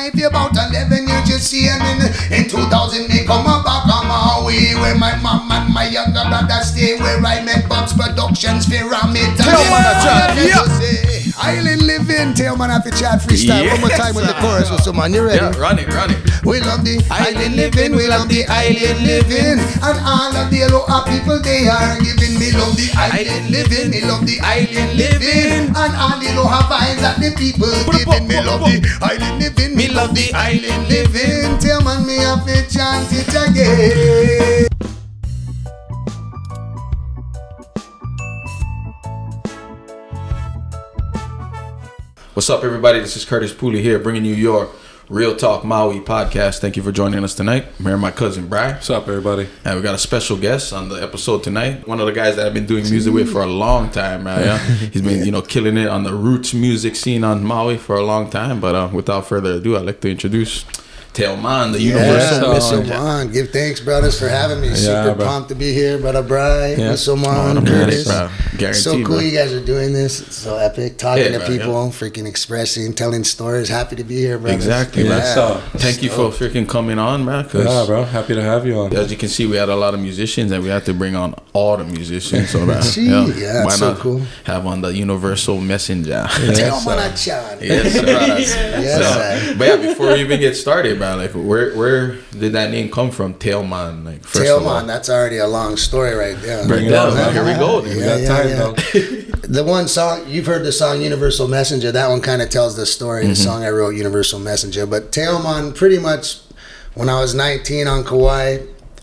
life, about 11 years you see, and in, in 2000 me come back on my way where my mom and my younger brother stay, where I make Bubz Productions for Ramit. Teomon a chat, yeah. Teomon have to chat freestyle. One more time with the chorus, so man, you ready? Yeah, run it, run it. We love the island living, we love the island living, and all of the aloha people they are giving me love. The island living, me love the island living, and all the aloha vibes that the people giving me love. the island living, me love the island living. Teomon me have to chant it. again. What's up, everybody? This is Curtis Pooley here, bringing you your Real Talk Maui podcast. Thank you for joining us tonight. I'm here with my cousin Bry. What's up, everybody? And we got a special guest on the episode tonight. One of the guys that I've been doing music with for a long time, man. Yeah, he's been you know killing it on the roots music scene on Maui for a long time. But uh, without further ado, I'd like to introduce Teomon, the Universal so- Mr. Messenger. Juan, give thanks, brothers, for having me. Yeah, Super bro. pumped to be here, brother Bry, Yeah. Mr. Juan, I'm Curtis. ready. Guaranteed, So cool bro. you guys are doing this. It's so epic. Talking Yeah, to bro, people, yeah. freaking expressing, telling stories. Happy to be here, bro. Exactly, man. Yes, sir. Thank you for freaking coming on, man. 'cause Yeah, bro. Happy to have you on. As you can see, we had a lot of musicians, and we had to bring on all the musicians. So that Gee, yeah, why so not cool. have on the Universoul Messenjah? Tell Yes, man sir. Uh, Chan. Yes, sir. Yes, sir. but yeah, before we even get started, man, like where where did that name come from? Teomon, like first. Teomon, that's already a long story right there. Bring it up. Here we go. Dude. Yeah, got yeah, time, yeah. The one song you've heard the song Universoul Messenjah. That one kind of tells the story. Mm-hmm. The song I wrote, Universoul Messenjah. But Teomon, pretty much, when I was 19 on Kauai,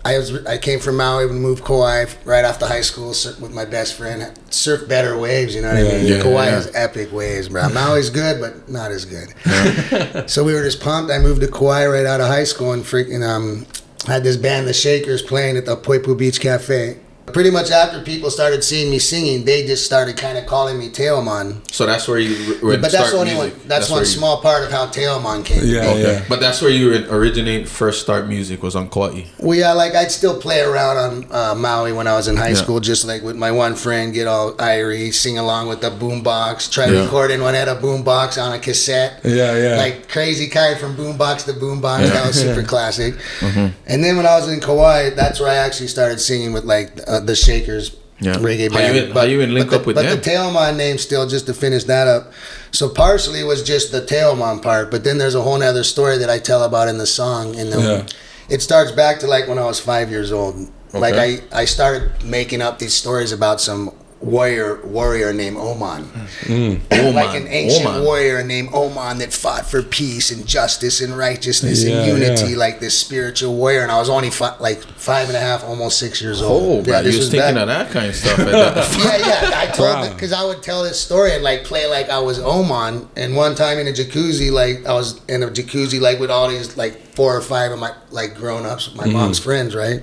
I was I came from Maui. We moved Kauai right after high school with my best friend. Surf better waves, you know what I mean. yeah, Kauai yeah. has epic waves, bro. Maui's good, but not as good. so we were just pumped. I moved to Kauai right out of high school and freaking um had this band, the Shakers, playing at the Poipu Beach Cafe. Pretty much after people started seeing me singing, they just started kind of calling me Teomon. So that's where you where But that's only music. one. That's, where one you- small part of how Teomon came. to Yeah, be. Okay, yeah. but that's where you originate first start music was on Kauai. Well, yeah, like I'd still play around on uh, Maui when I was in high Yeah. school, just like with my one friend, get all irie, sing along with the boombox, try Yeah. recording one at a boombox on a cassette. Yeah, yeah. Like crazy kind from boombox to boombox. That was super classic. Mm-hmm. And then when I was in Kauai, that's where I actually started singing with like uh, Uh, the Shakers. Yeah. Reggae How band. you in- how you in link but up the, with but them? the Teomon name still, just to finish that up. So partially was just the Teomon part, but then there's a whole other story that I tell about in the song. And the, Yeah. it starts back to like when I was five years old. Like I, I started making up these stories about some warrior warrior named Oman. Oman, like an ancient Oman. warrior named Oman that fought for peace and justice and righteousness Yeah, and unity, yeah. like this spiritual warrior. And I was only fi- like five and a half, almost six years old. Oh, bro, you was thinking back- of that kind of stuff. Yeah, yeah. I told Wow. because I would tell this story and like play like I was Oman. And one time in a jacuzzi, like I was in a jacuzzi, like with all these like four or five of my like grown ups, my mm-hmm. mom's friends, right?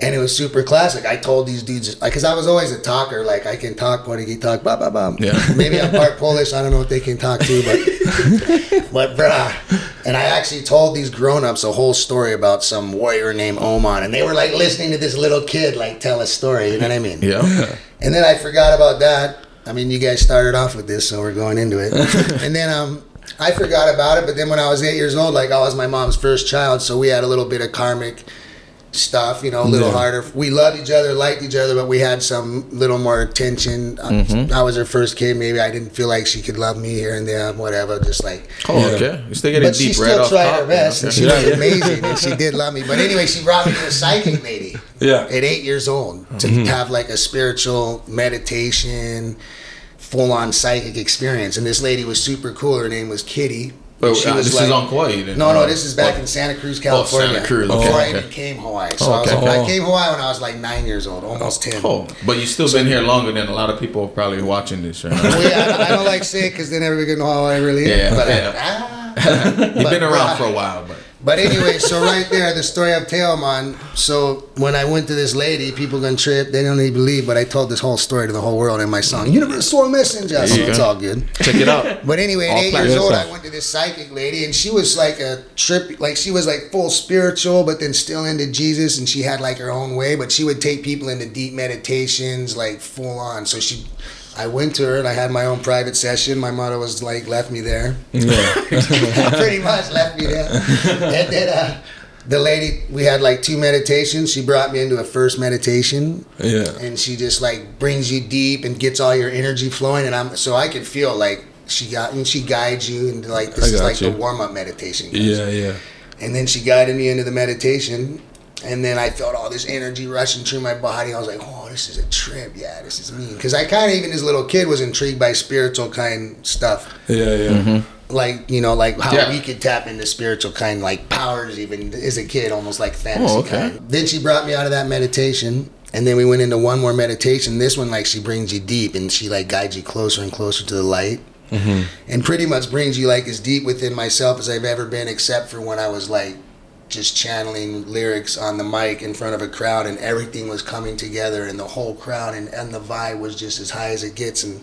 And it was super classic. I told these dudes because I was always a talker. Like I can talk, he talk, blah blah blah. Yeah. Maybe I'm part Polish. I don't know what they can talk to, but but bruh. And I actually told these grown ups a whole story about some warrior named Oman, and they were like listening to this little kid like tell a story. You know what I mean? yeah. And then I forgot about that. I mean, you guys started off with this, so we're going into it. and then um, I forgot about it. But then when I was eight years old, like I was my mom's first child, so we had a little bit of karmic stuff, you know, a little Yeah. harder. We loved each other, liked each other, but we had some little more tension. I- Mm-hmm. I was her first kid. Maybe I didn't feel like she could love me here and there, whatever. Just like Oh, Yeah. okay. You still getting but she deep still right off tried top. her best, and she Yeah, was yeah. amazing, and she did love me. But anyway, she brought me to a psychic lady Yeah. at eight years old to Mm-hmm. have like a spiritual meditation, full on psychic experience. And this lady was super cool. Her name was Kitty. But, she uh, was this like, is on Kauai. No, no, this is back oh, in Santa Cruz, Oh, California. Santa Cruz. Before Okay, I okay. even came Hawaii. So Oh, I, was, okay. I came Hawaii when I was like nine years old, almost ten. Oh, but you've still been here longer than a lot of people probably watching this right now. Well, yeah, I, I don't like saying because then everybody gonna know how I really am. Yeah, but, yeah. ah. You've been around for a while, but But anyway, so right there, the story of Teomon. So when I went to this lady, people gonna trip. They don't even believe, but I told this whole story to the whole world in my song, mm-hmm. Universoul Messenjah. So it's all good. check it out. But anyway, at eight years old, I went to this psychic lady, and she was like a trip, like she was like full spiritual, but then still into Jesus, and she had like her own way. But she would take people into deep meditations, like full on. So she, I went to her and I had my own private session. My mother was like, left me there. Yeah. Pretty much left me there. and then uh, the lady, we had like two meditations. She brought me into a first meditation Yeah. and she just like brings you deep and gets all your energy flowing. And I'm so I could feel like she got and she guides you into like this is like you. the warm up meditation. guys. Yeah, yeah. And then she guided me into the meditation. And then I felt all this energy rushing through my body. I was like, oh, this is a trip. Yeah, this is me. Because I kind of, even as a little kid, was intrigued by spiritual kind stuff. Yeah, yeah. Mm-hmm. Like, you know, like how Yeah. we could tap into spiritual kind, like powers, even as a kid, almost like oh, fantasy Oh, okay. kind. Then she brought me out of that meditation. And then we went into one more meditation. This one, like, she brings you deep and she, like, guides you closer and closer to the light. Mm-hmm. And pretty much brings you, like, as deep within myself as I've ever been, except for when I was, like, just channeling lyrics on the mic in front of a crowd and everything was coming together and the whole crowd and, and the vibe was just as high as it gets and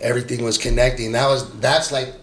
everything was connecting. That was that's like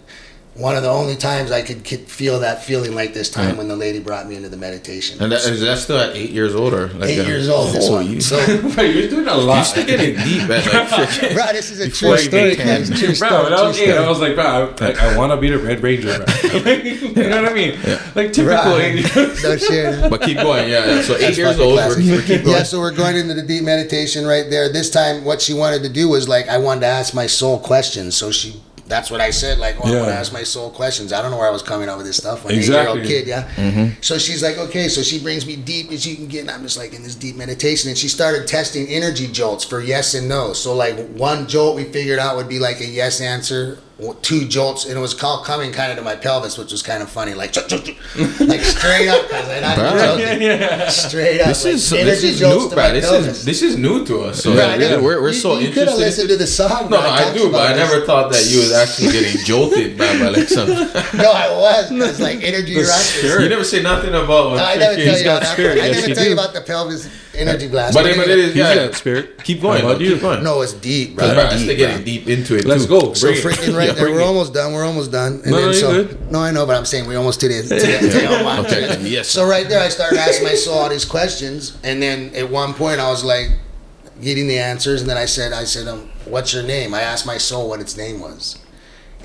one of the only times I could feel that feeling like this time Right. when the lady brought me into the meditation. And that, is that still at eight years old or like Eight uh, years old. This one. you, So, Bro, you're doing a lot. you lot. still getting deep at like bro, this is a Before true you story. get ten. guys. True Bro, story, when I was true eight, story. I was like, bro, I, like, I want to be the Red Ranger, bro. you know what I mean? Like typical Right. no shit. But keep going, yeah. yeah. So eight That's years old, we're, we're keep going. Yeah, so we're going into the deep meditation right there. This time, what she wanted to do was like, I wanted to ask my soul questions. So she, that's what I said. Like, oh, I want to ask my soul questions. I don't know where I was coming up with this stuff. When Exactly. eight-year-old kid, yeah. Mm-hmm. So she's like, okay. So she brings me deep as you can get, and I'm just like in this deep meditation. And she started testing energy jolts for yes and no. So like one jolt we figured out would be like a yes answer. Two jolts, and it was called coming kind of to my pelvis, which was kind of funny, like like straight up, because I'm not Bruh. joking. Straight up. This like, is this is new, to bro. This pelvis. is this is new to us. So Right, really, yeah. we're, we're You- so you, could have listened to the song. no, bro. no, I talked do, but about I never thought that you was actually getting jolted by, by like some. No, I was. It's like energy rushes. You never say nothing about. No, I never tell you about. I never you tell you about the pelvis energy blast. But, it- but it is, He's yeah. spirit. Keep going. How about you? Keep going. No, it's deep, bro. Bro, I'm Deep, still bro. getting deep into it. Let's too. go. So Bring freaking right Yeah, there, we're it. almost done. We're almost done. And No, no, then you're so, good. no, I know, but I'm saying we almost did it. To the, to the, Okay. Yes. So right there, I started asking my soul all these questions, and then at one point, I was like getting the answers, and then I said, I said, um, "What's your name?" I asked my soul what its name was,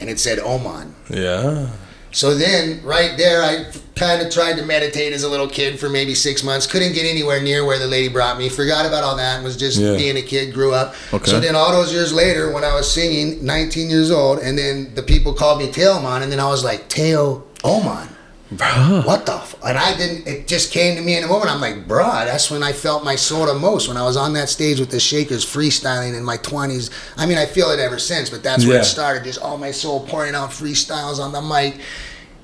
and it said Oman. Yeah. So then, right there, I kind of tried to meditate as a little kid for maybe six months. Couldn't get anywhere near where the lady brought me. Forgot about all that. and Was just Yeah. being a kid. Grew up. Okay. So then, all those years later, when I was singing, 19 years old, and then the people called me Teomon, and then I was like Teo Oman. What the? F-? And I didn't. It just came to me in a moment. I'm like, bruh, that's when I felt my soul the most. When I was on that stage with the Shakers freestyling in my 20s. I mean, I feel it ever since, but that's where Yeah. it started. Just all my soul pouring out freestyles on the mic.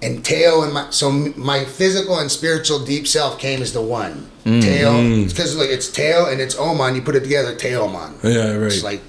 And Teo and my so my physical and spiritual deep self came as the one. Mm-hmm. Teo, because like it's Teo and it's Oman. You put it together, Teomon. Yeah, right. It's like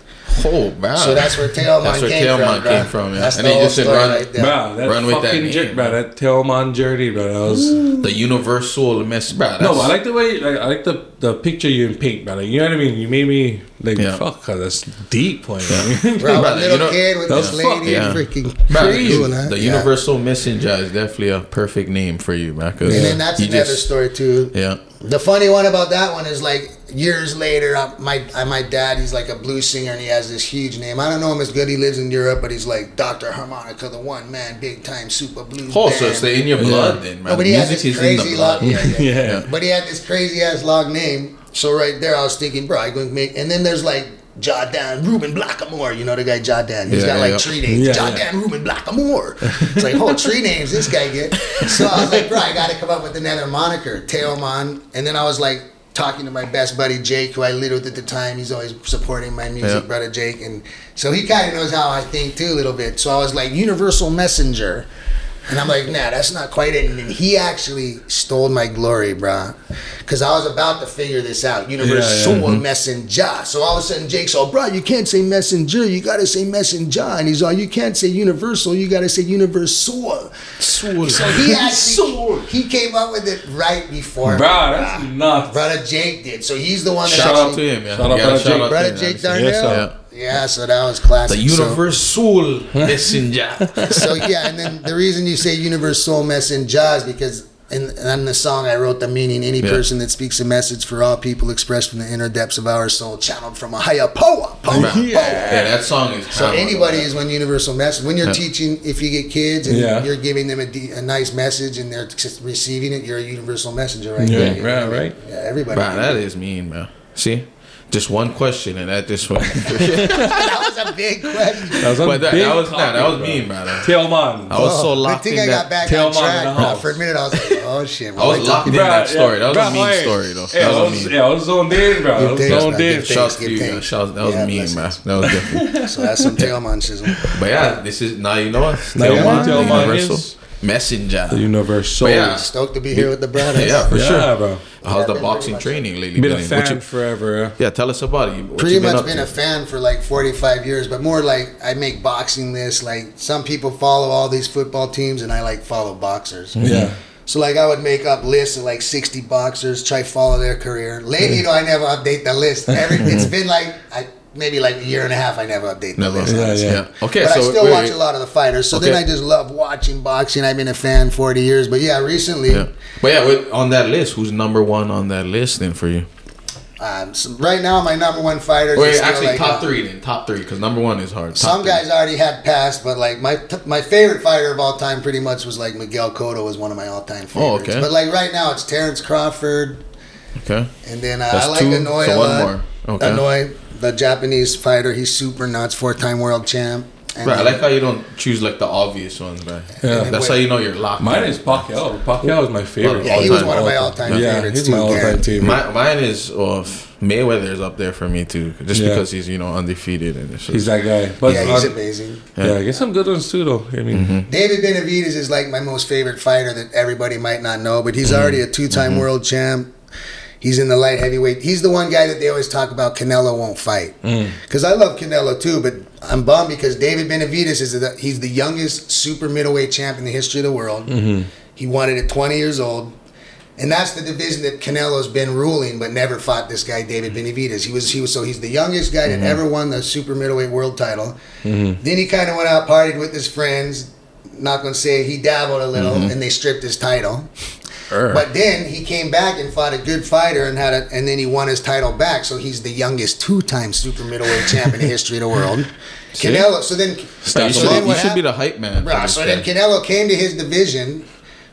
Oh, wow. so. That's where Teomon That's where came Teomon from. bro. came from, yeah. That's And the whole just said story run- right there. Bro, that Run with that fucking name, bro. bro. That Teomon journey, bro. That was. Mm. the universal mess, bro. No, that's- but I like the way, like, I like the the picture you in paint, bro. Like, you know what I mean? You made me like, Yeah. fuck, 'cause that's deep, point. Bro, Brother, a little you know- kid with the this fuck, lady, yeah. freaking Bro, crazy. you- huh? the Yeah. universal messenger is definitely a perfect name for you, man. 'cause And then that's another just- story too. Yeah. The funny one about that one is like years later, uh, my my dad, he's like a blues singer and he has this huge name. I don't know him as good. He lives in Europe, but he's like Doctor Harmonica, the one man, big time super blues. Oh, band. so it's in your blood then, man. No, but he has Music this is in the crazy blood. long. Yeah, yeah. Yeah. But he had this crazy ass long name. So right there, I was thinking, bro, I going to make. And then there's like Jordan Ruben Blackamore. You know the guy Jordan. He's Yeah, got like yeah. tree names. Yeah, Jordan Ruben Blackamore. It's like, oh, tree names this guy get. So I was like, bro, I got to come up with another moniker, Teomon. And then I was like talking to my best buddy Jake, who I lived with at the time. He's always supporting my music, Yeah. brother Jake, and so he kind of knows how I think too a little bit. So I was like, Universal Messenger. And I'm like, nah, that's not quite it. And he actually stole my glory, bruh. Because I was about to figure this out. Universal Yeah, yeah. Mm-hmm. messenger. So all of a sudden, Jake's all, bro, you can't say messenger. You got to say Messenjah. And he's all, you can't say universal. You got to say Universoul. So he actually, he came up with it right before Bro, me, that's bruh. nuts. Brother Jake did. So he's the one that Shout out actually, to him, yeah. Shout out You gotta Jake. to Brother Jake obviously. Yes, Darnell. sir. Yeah, so that was classic. The So- universal messenger. so yeah, and then the reason you say universal messenger is because in, in the song I wrote the meaning any Yeah. person that speaks a message for all people expressed from the inner depths of our soul channeled from a higher power power, oh, Yeah. power. Yeah, that song is. So anybody is one universal message. When you're Yeah. teaching, if you get kids and Yeah. you're giving them a, de- a nice message and they're just receiving it, you're a universal messenger, right? Yeah, there. Right, what I mean? right. Yeah, everybody. Bro, that is mean, man. See, just one question and that just went. that was a big question. That was a but that, big that was nah, that topic, was bro. mean, man. Teomon. I was so Oh, locked Good in I that. got back Tell on track. the for a minute, I was like, oh shit. I was locked in that story. That was a mean story, though. Yeah, That I was was, mean. yeah, I was zoned in, bro. I Give was thanks, zoned in. Shouts to you. Shouts, that was Yeah, mean, man. That was different. So that's some Teomon shizzle. But yeah, this is now you know what. Now you know Teomon, Teomon Universal is? Messenger. The universal. But yeah. Stoked to be here with the brothers. Yeah, for yeah, sure. bro. How's the boxing training lately? Been a fan you- forever. yeah, tell us about it. What Pretty you been much been to? a fan for like 45 years, but more like I make boxing lists. Like some people follow all these football teams, and I like follow boxers. Yeah. So like I would make up lists of like 60 boxers, try follow their career. Lately, though, I never update the list. Every, it's been like I, maybe like a year and a half. I never update the Never. list. Yeah, honestly. yeah. Okay, But so I still wait, watch wait. a lot of the fighters. So then I just love watching boxing. I've been a fan 40 years. But yeah, recently, Yeah. But yeah, with, on that list, who's number one on that list then for you? um, so right now my number one fighter. Wait, is actually, like, top uh, three then. Top three, because number one is hard. Top Some three. guys already had passed, but like my t- my favorite fighter of all time, pretty much was like Miguel Cotto was one of my all time favorites. Oh, okay. But like right now, it's Terence Crawford, Okay. and then uh, I like two, Inoue so a one more. Okay. Inoue, the Japanese fighter, he's super nuts, four time world champ. And Right, I like how you don't choose like the obvious ones, right? Yeah. That's how you know you're locked. Mine in. is Pacquiao. Pacquiao is my favorite. yeah, he was one of my all all-time. Yeah, favorites he's too. my all-time Karen. favorite. My, mine is uh, Mayweather's up there for me too, just Yeah. because he's you know undefeated and it's just, He's that guy. But Yeah, he's uh, amazing. yeah, I get some good ones too, though. I mean, Mm-hmm. David Benavidez is like my most favorite fighter that everybody might not know, but Mm-hmm. he's already a two-time world champ. He's in the light heavyweight. He's the one guy that they always talk about. Canelo won't fight Mm. because I love Canelo too, but I'm bummed because David Benavidez is the, he's the youngest super middleweight champ in the history of the world. Mm-hmm. He won it at 20 years old. And that's the division that Canelo's been ruling, but never fought this guy David Benavidez. He was he was so he's the youngest guy Mm-hmm. that ever won the super middleweight world title. Then he kind of went out partied with his friends. Not gonna say he dabbled a little, Mm-hmm. and they stripped his title. Er. But then he came back and fought a good fighter and had a, and then he won his title back. So he's the youngest two-time super middleweight champ in the history of the world. Canelo. So then, so you should, you should be the hype man. this so guy. then Canelo came to his division,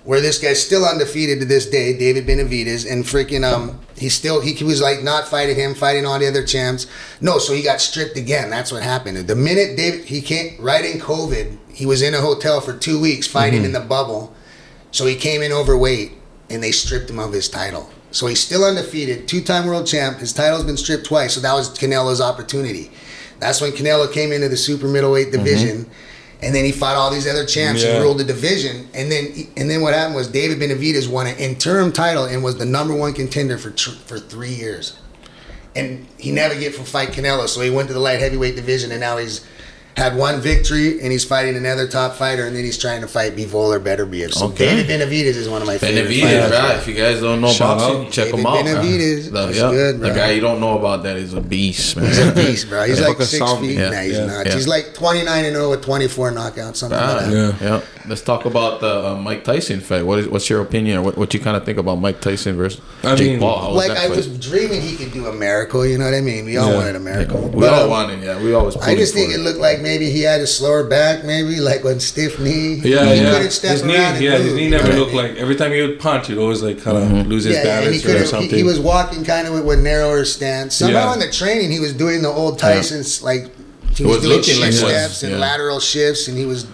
where this guy's still undefeated to this day, David Benavidez, and freaking um, he still he, he was like not fighting him, fighting all the other champs. No, so he got stripped again. That's what happened. The minute David he came right in COVID, he was in a hotel for two weeks fighting Mm-hmm. in the bubble. So he came in overweight, and they stripped him of his title. So he's still undefeated, two-time world champ. His title's been stripped twice, so that was Canelo's opportunity. That's when Canelo came into the super middleweight mm-hmm. division, and then he fought all these other champs Yeah. and ruled the division. And then, and then what happened was David Benavidez won an interim title and was the number one contender for tr- for three years. And he never get from fight Canelo, so he went to the light heavyweight division, and now he's had one victory, and he's fighting another top fighter, and then he's trying to fight Bivol or Beterbiev. So Okay. David Benavidez is one of my favorite Benavidez, fighters. right? If you guys don't know Shout boxing, out. check him David out. bro. Benavidez. The, yeah, good, the guy you don't know about that is a beast, man. He's a beast, bro. He's Yeah. like six feet. Yeah, Nah, he's yeah, not. yeah. He's like 29 and 0 with 24 knockouts, something Ah, like that. Yeah. Yeah. Let's talk about the uh, Mike Tyson fight. What is what's your opinion what, what you kind of think about Mike Tyson versus I Jake mean, Paul? How Like that I fight? was dreaming he could do a miracle. You know what I mean? We all Yeah. wanted a miracle. we But, all um, wanted, yeah. We always. I just think it looked like maybe he had a slower back, maybe like one stiff knee. Yeah, he yeah. couldn't step his knee, around and yeah, his knee never what I looked mean? like. Every time he would punch, he'd always like kind of Mm-hmm. lose his Yeah, yeah, and he balance or something. He, he was walking kind of with, with narrower stance. Somehow Yeah. in the training, he was doing the old Tyson's like. He was, was doing looking shift like was- steps and yeah. lateral shifts, and he was.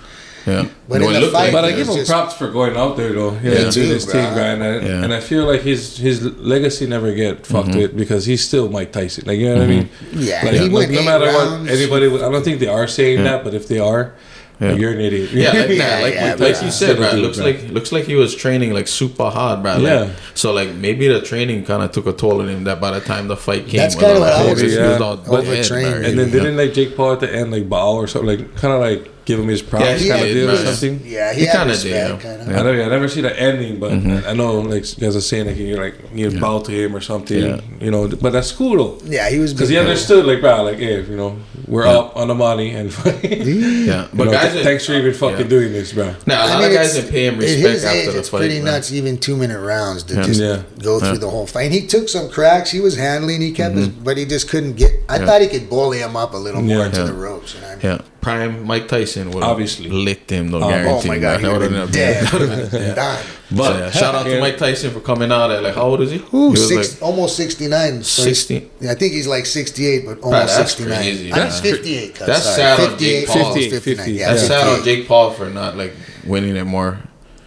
Yeah. But No, in the looked fight- But I give him props for going out there though. Yeah, Yeah. and doing Too, his bro. thing, man. And, Yeah. and I feel like his his legacy never get fucked Mm-hmm. with because he's still Mike Tyson. Like you know what I mean? Yeah, Like, he no, went no matter rounds. what anybody. would- I don't think they are saying that, but if they are, Yeah. you're an idiot. Yeah, like, Yeah, nah, like, yeah, like bro. you said, bro. it, Looks bro. like looks like he was training like super hard, bro. Like, Yeah. So like maybe the training kind of took a toll on him. That by the time the fight came, That's kinda all what I like, was- he was yeah. all Overtrained, bro. And then Yeah. didn't like Jake Paul at the end like bow or something like kind of like give him his props Yeah, he kind of did, deal or something. Yeah, he, He kinda did, kind of. yeah. I, know, I never see the ending, but mm-hmm. I know like you guys are saying like you like you bow to him or something, Yeah. you know. But that's cool though, Yeah, he was because he understood like, bro, like hey, you know, we're Yeah. up on the money and Yeah, but know, guys, th- thanks for even fucking yeah. doing this, bro. Now a I lot mean, of guys it's- didn't pay him at respect his after age, the it's fight. pretty man. nuts. Even two minute rounds to just go through the whole fight. And he took some cracks. He was handling. He kept his, mm-hmm. but he just couldn't get. I thought he could bully him up a little more into the ropes. You know what I mean? Yeah, prime Mike Tyson would Obviously. licked him. though. Oh, guarantee. Oh my god, he man. would have been been- dead. Done. But But- yeah, shout out to Mike Tyson for coming out at like how old is he? Ooh, he was six, like almost 69. So he's- 60. I think he's like 68, but almost that's 69. crazy, I'm man. 58. cut, That's sorry. sad on 58, Jake Paul. almost 50, 59. 50. Yeah, that's sad on 58. Jake Paul for not like winning it more.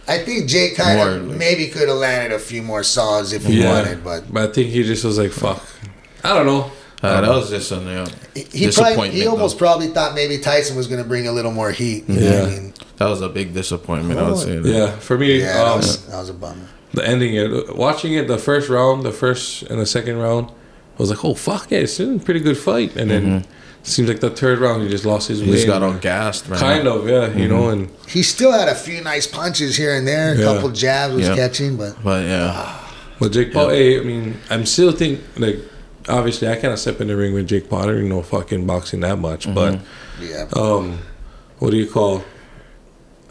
I think Jake kind More, of like- maybe could have landed a few more saws if he Yeah, wanted, but but I think he just was like, fuck. I don't know. Uh, that was just a you know, he probably disappointment. he almost though. probably thought maybe Tyson was going to bring a little more heat. You know what I Yeah. mean? that was a big disappointment. I would say. Yeah, for me, Yeah, that um, was, that was a bummer. the ending it watching it the first round the first and the second round I was like oh fuck yeah it's a pretty good fight and then it seems like the third round he just lost his He way just got and- on gassed, man. kind of yeah you know and He still had a few nice punches here and there, a Yeah. couple jabs was Yeah. catching, but But yeah, but Jake Paul hey, I mean I'm still think like obviously I can't step in the ring with Jake Potter, you know fucking boxing that much but yeah. um what do you call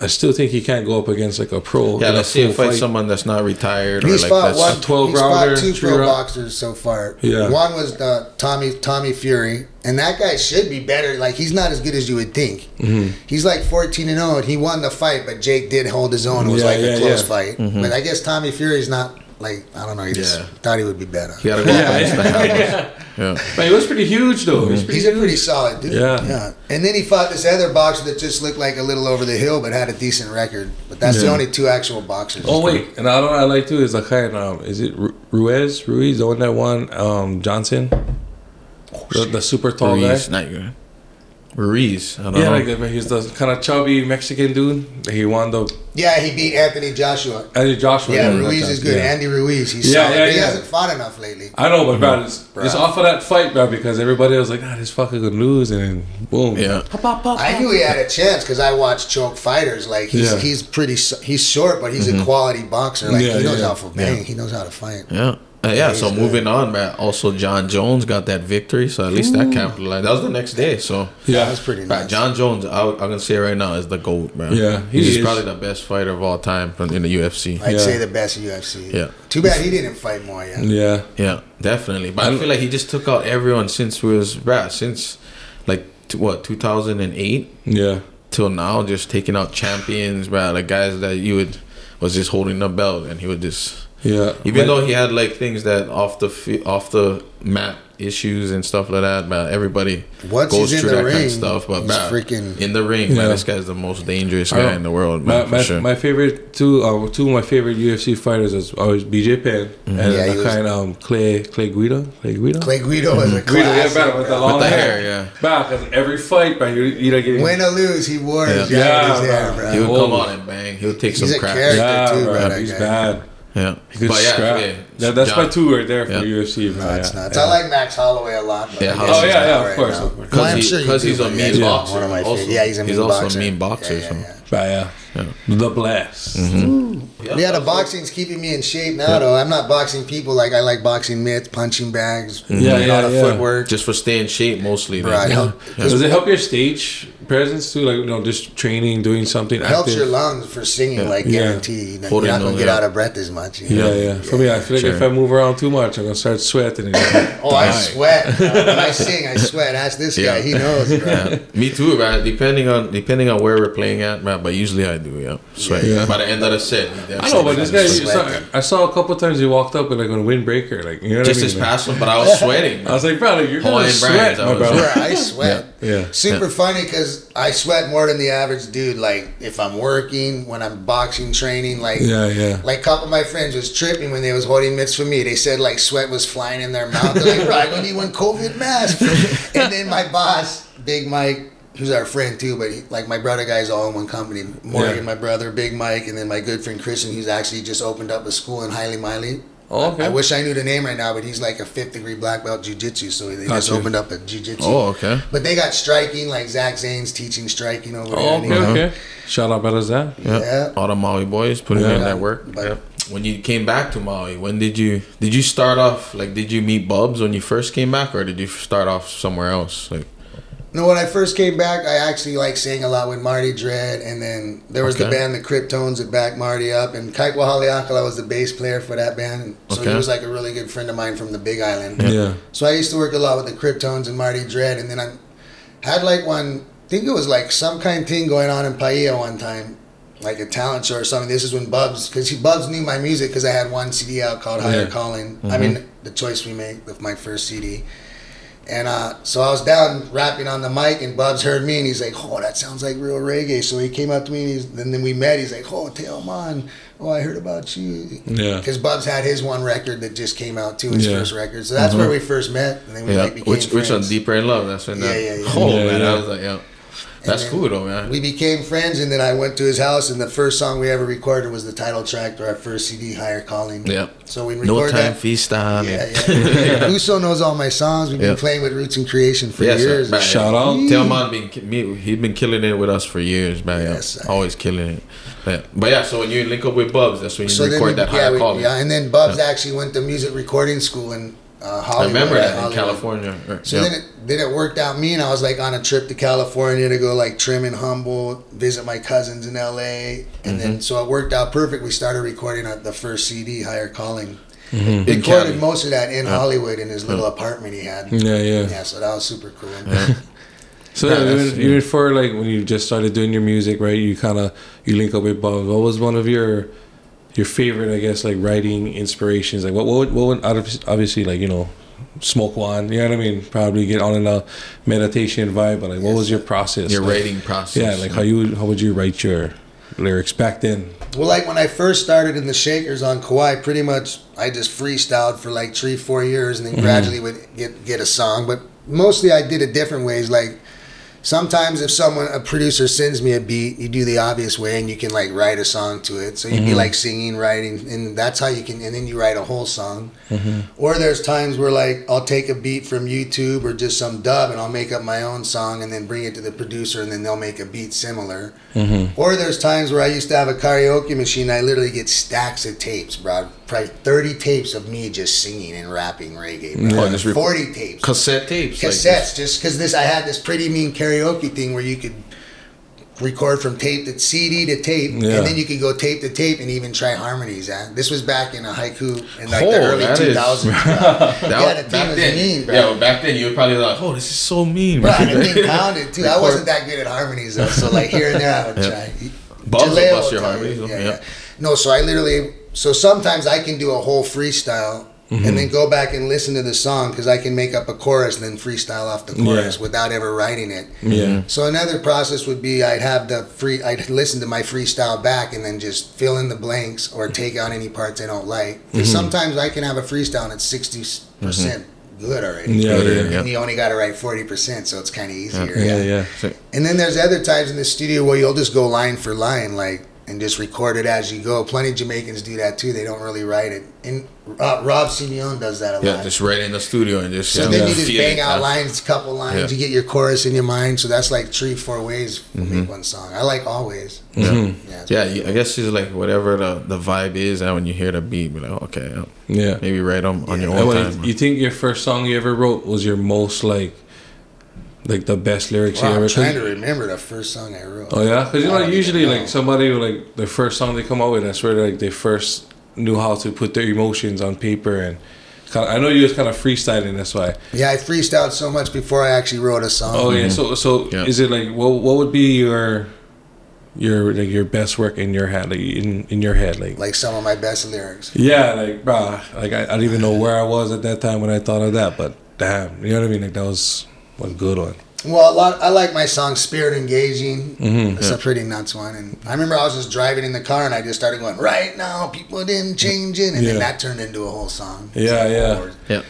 I still think he can't go up against like a pro yeah. Let's see him full fight someone that's not retired or He's like fought that's. one, 12 he's fought two pro round- boxers so far. Yeah. One was uh, Tommy Tommy Fury, and that guy should be better. Like he's not as good as you would think. Mm-hmm. He's like fourteen and zero, and he won the fight, but Jake did hold his own. It was Yeah, like yeah, a close yeah. fight. But I guess Tommy Fury's not like I don't know. He just Yeah. thought he would be better. He gotta go Yeah, up against the yeah. Yeah. but he was pretty huge though He's pretty He's a pretty solid dude. Yeah. yeah. And then he fought this other boxer that just looked like a little over the hill, but had a decent record. But that's the only two actual boxers. Oh wait, and I don't know. I like too is the kind um, is it Ruiz? Ruiz, the one that won um, Johnson, the, the super tall Ruiz, guy. not good. Ruiz, I don't Yeah, know. like that, he's the kind of chubby Mexican dude. He won the Yeah, he beat Anthony Joshua. Andy Joshua. Yeah, that Ruiz time. is good. Yeah. Andy Ruiz, he's Yeah, solid. yeah, but he hasn't fought enough lately. I know, but bro, it's, Bruh. it's off of that fight, bro, because everybody was like, "Ah, this fucker gonna lose," and then boom. yeah. I knew he had a chance because I watched choke fighters. Like he's Yeah. he's pretty he's short, but he's a quality boxer. Like Yeah, he knows yeah. how to bang. He knows how to fight. Yeah. Uh, yeah, so moving on, man. Also, Jon Jones got that victory, so at least that capitalized. That was the next day, so Yeah. That's pretty Right, nice. Jon Jones, I, I'm gonna say right now is the goat, man. Yeah, he he's is. probably the best fighter of all time from- in the UFC. I'd Yeah. say the best UFC. Yeah. Too bad he didn't fight more. Yeah. Yeah, Yeah, definitely. But I I'm- feel like he just took out everyone since we was right since like t- what 2008 yeah, till now, just taking out champions, right? Like guys that you would was just holding the belt, and he would just yeah. even But- though he had like things that off the fi- off the map issues and stuff like that, but everybody Once goes he's in through the that kind of stuff. But man, freaking- in the ring, Yeah. man, this guy's the most dangerous guy in the world, My, man, for my, sure. my favorite two uh, two of my favorite UFC fighters is always BJ Penn and Yeah, he the was- kind um Clay Clay Guida Clay Guida Clay Guido is a Guido yeah classic. bro, with the long With the hair, hair, yeah. Bro, because every fight bro you you like getting Win or lose, he wore Yeah. yeah, Yeah, his hair, bro. bro. he would Oh. come on and bang. He would take He's some a crap. character. yeah too, bro, bro, that he's guy. bad Yeah, he could but yeah, scrap. yeah, That, that's my two right there for Yeah. UFC bro. That's yeah. nuts. Yeah. I like Max Holloway a lot. but Yeah, Holloway. Oh, yeah, not yeah, of course, now. of course. Well, I'm he- sure you 'cause do, he's a mean yeah, he's boxer One of my also. Yeah, he's a mean He's also a boxer. mean boxer, Yeah, yeah, so- yeah. But yeah, the blast. Mm-hmm. Yeah, the boxing's keeping me in shape now, though. I'm not boxing people like I like boxing mitts, punching bags, mm-hmm. Yeah, doing yeah, all the yeah. footwork. just for staying shape mostly. Right. Does it help your stage presence too? Like you know, just training, doing something It helps active? your lungs for singing, like Yeah. guaranteed. You're not gonna get yeah. out of breath as much. you know? Yeah, yeah. For me, I feel like if I move around too much, I'm gonna start sweating. And Oh, I die. sweat when I sing. I sweat. Ask this Yeah. guy. He knows. Bro. Yeah, me too, right? Depending on depending on where we're playing at, right? But usually I do, yeah. Sweat. Yeah. By the end of the set, I know, but this guy, saw, I saw a couple times he walked up with like a windbreaker, like you know just I mean? this past one, but I was sweating. I was like, bro, like, you're gonna Hawaiian sweat, Brands, I my was- bro. Bro, I sweat. Yeah. Super funny because I sweat more than the average dude. Like if I'm working, when I'm boxing training, like Yeah, yeah. Like a couple of my friends was tripping when they was holding mitts for me. They said like sweat was flying in their mouth. They're like, bro, I don't need one COVID mask. and then my boss, Big Mike, who's our friend too, but he, like my brother guys all in one company. Morgan, Yeah. my brother, Big Mike, and then my good friend Christian, who's actually just opened up a school in Haliimaile. Oh, okay. I wish I knew the name right now, but he's like a fifth degree black belt jujitsu, so they just Gotcha. opened up a jujitsu. Oh, okay. But they got striking, like Zach Zane's teaching striking over there. Oh, and okay, okay. Shout out, better that. Yeah. Yeah. All the Maui boys putting Yeah. in that work. But- Yep. When you came back to Maui, when did you did you start off like did you meet Bubz when you first came back or did you start off somewhere else? Like No, when I first came back, I actually like sang a lot with Marty Dread, and then there was the band, the Kryptones, that backed Marty up, and Kaikwa Haleakala was the bass player for that band, and so he was like a really good friend of mine from the Big Island. Yeah. So I used to work a lot with the Kryptones and Marty Dread, and then I had like one, I think it was like some kind of thing going on in Paia one time, like a talent show or something. This is when Bubz, because he Bubz knew my music because I had one CD out called Higher Yeah. Calling. I mm-hmm. mean, the choice we make with my first CD. And uh, so I was down rapping on the mic, and Bubz heard me, and he's like, "Oh, that sounds like real reggae." So he came up to me, and, he's, and then we met. He's like, "Oh, Teomon, oh, I heard about you." Yeah. Because Bubz had his one record that just came out too, his Yeah. first record. So that's where we first met, and then we yeah, like became which which on friends. Deeper in Love? That's when that. Yeah, yeah, yeah. Oh Yeah, man, yeah. I was like, yeah, that's cool though, man. We became friends, and then I went to his house, and the first song we ever recorded was the title track to our first CD, Higher Calling. yeah, So we recorded no recorded time that. feast time. Yeah, yeah. Uso knows all my songs. We've been playing with Roots and Creation for Yes, years. Man, Shout out. Teomon been me, he's been killing it with us for years, man. Yes, yeah. sir. always killing it. Yeah. But yeah, so when you link up with Bubz, that's when you So record we, that yeah, higher we- calling. yeah, and then Bubz actually went to music recording school in uh, I remember at that in California. Or- So yeah. then, it, then it worked out me, and I was like on a trip to California to go like trim and humble, visit my cousins in L.A. And Mm-hmm. then so it worked out perfect. We started recording at the first CD, Higher Calling. in Recorded most of that in Hollywood in his little apartment he had. Yeah, yeah. Yeah, so that was super cool. So Yeah, even, even for like when you just started doing your music, right? You kind of you link up with Bob. What was one of your your favorite, I guess, like writing inspirations? Like what what would, what would out of obviously like you know smoke one, you know what I mean? Probably get on in a meditation vibe, but like what was your process? Your like, writing process. Yeah, like how you how would you write your lyrics back then? Well, like when I first started in the Shakers on Kauai, pretty much I just freestyled for like three, four years, and then mm-hmm. gradually would get get a song. But mostly I did it different ways. Like sometimes if someone a producer sends me a beat, you do the obvious way, and you can like write a song to it. So you'd be mm-hmm. like singing, writing, and that's how you can. And then you write a whole song. Mm-hmm. Or there's times where like I'll take a beat from YouTube or just some dub, and I'll make up my own song, and then bring it to the producer, and then they'll make a beat similar. Mm-hmm. Or there's times where I used to have a karaoke machine. I literally get stacks of tapes, bro. Probably 30 tapes of me just singing and rapping reggae. Bro. Oh, just rec- 40 tapes. cassette tapes. like Cassettes, just because this, I had this pretty mean karaoke thing where you could record from tape to CD to tape, Yeah. and then you could go tape to tape and even try harmonies. Uh. This was back in a Haiku in like Oh, the early that is- 2000s. bro. That yeah, was- the thing back was then, mean, bro. yeah, well, back then you were probably like, "Oh, this is so mean." Bro, man." and the thing pounded too. I wasn't that good at harmonies though, so like here and there I would Yeah. try. Will bust your harmonies, yeah. Yeah, yeah. No, so I literally. So sometimes I can do a whole freestyle Mm-hmm. and then go back and listen to the song because I can make up a chorus and then freestyle off the chorus Yeah. without ever writing it. Yeah. So another process would be I'd have the free I'd listen to my freestyle back and then just fill in the blanks or take out any parts I don't like. Because Mm-hmm. sometimes I can have a freestyle and it's sixty percent good already. Yeah, Good, yeah. yeah. And you only got to write forty percent, so it's kind of easier. Yeah, yeah. So- And then there's other times in the studio where you'll just go line for line, like, and just record it as you go. Plenty of Jamaicans do that too. They don't really write it. And uh, Rob Simeon does that a yeah, lot. Yeah, just right in the studio and just so yeah, then you just feel bang out huh? lines, couple lines. Yeah. You get your chorus in your mind. So that's like three, four ways to Mm-hmm. make one song. I like always. Yeah, Yeah, it's yeah. pretty you- I guess it's like whatever the, the vibe is, and when you hear the beat, be like, okay, yeah, Yeah. maybe write them on your own what, time. you think your first song you ever wrote was your most like like the best lyrics Wow, you I'm ever trying to remember the first song I wrote. Oh yeah, because you know oh, usually even like somebody will, like the first song they come out with, that's where like they first knew how to put their emotions on paper and. Kinda, I know you was kind of freestyling. That's why. Yeah, I freestyled so much before I actually wrote a song. Oh yeah. So mm-hmm. so Yeah. is it like what what would be your your like your best work in your head like in in your head like Like some of my best lyrics. yeah like bruh like I, I don't even know where I was at that time when I thought of that but damn you know what I mean like that was one good one. Well, a lot. I like my song "Spirit Engaging." Mhm, It's a pretty nuts one, and I remember I was just driving in the car, and I just started going, "Right now, people didn't changing," and Yeah. then that turned into a whole song. Yeah, It's yeah. like, yeah,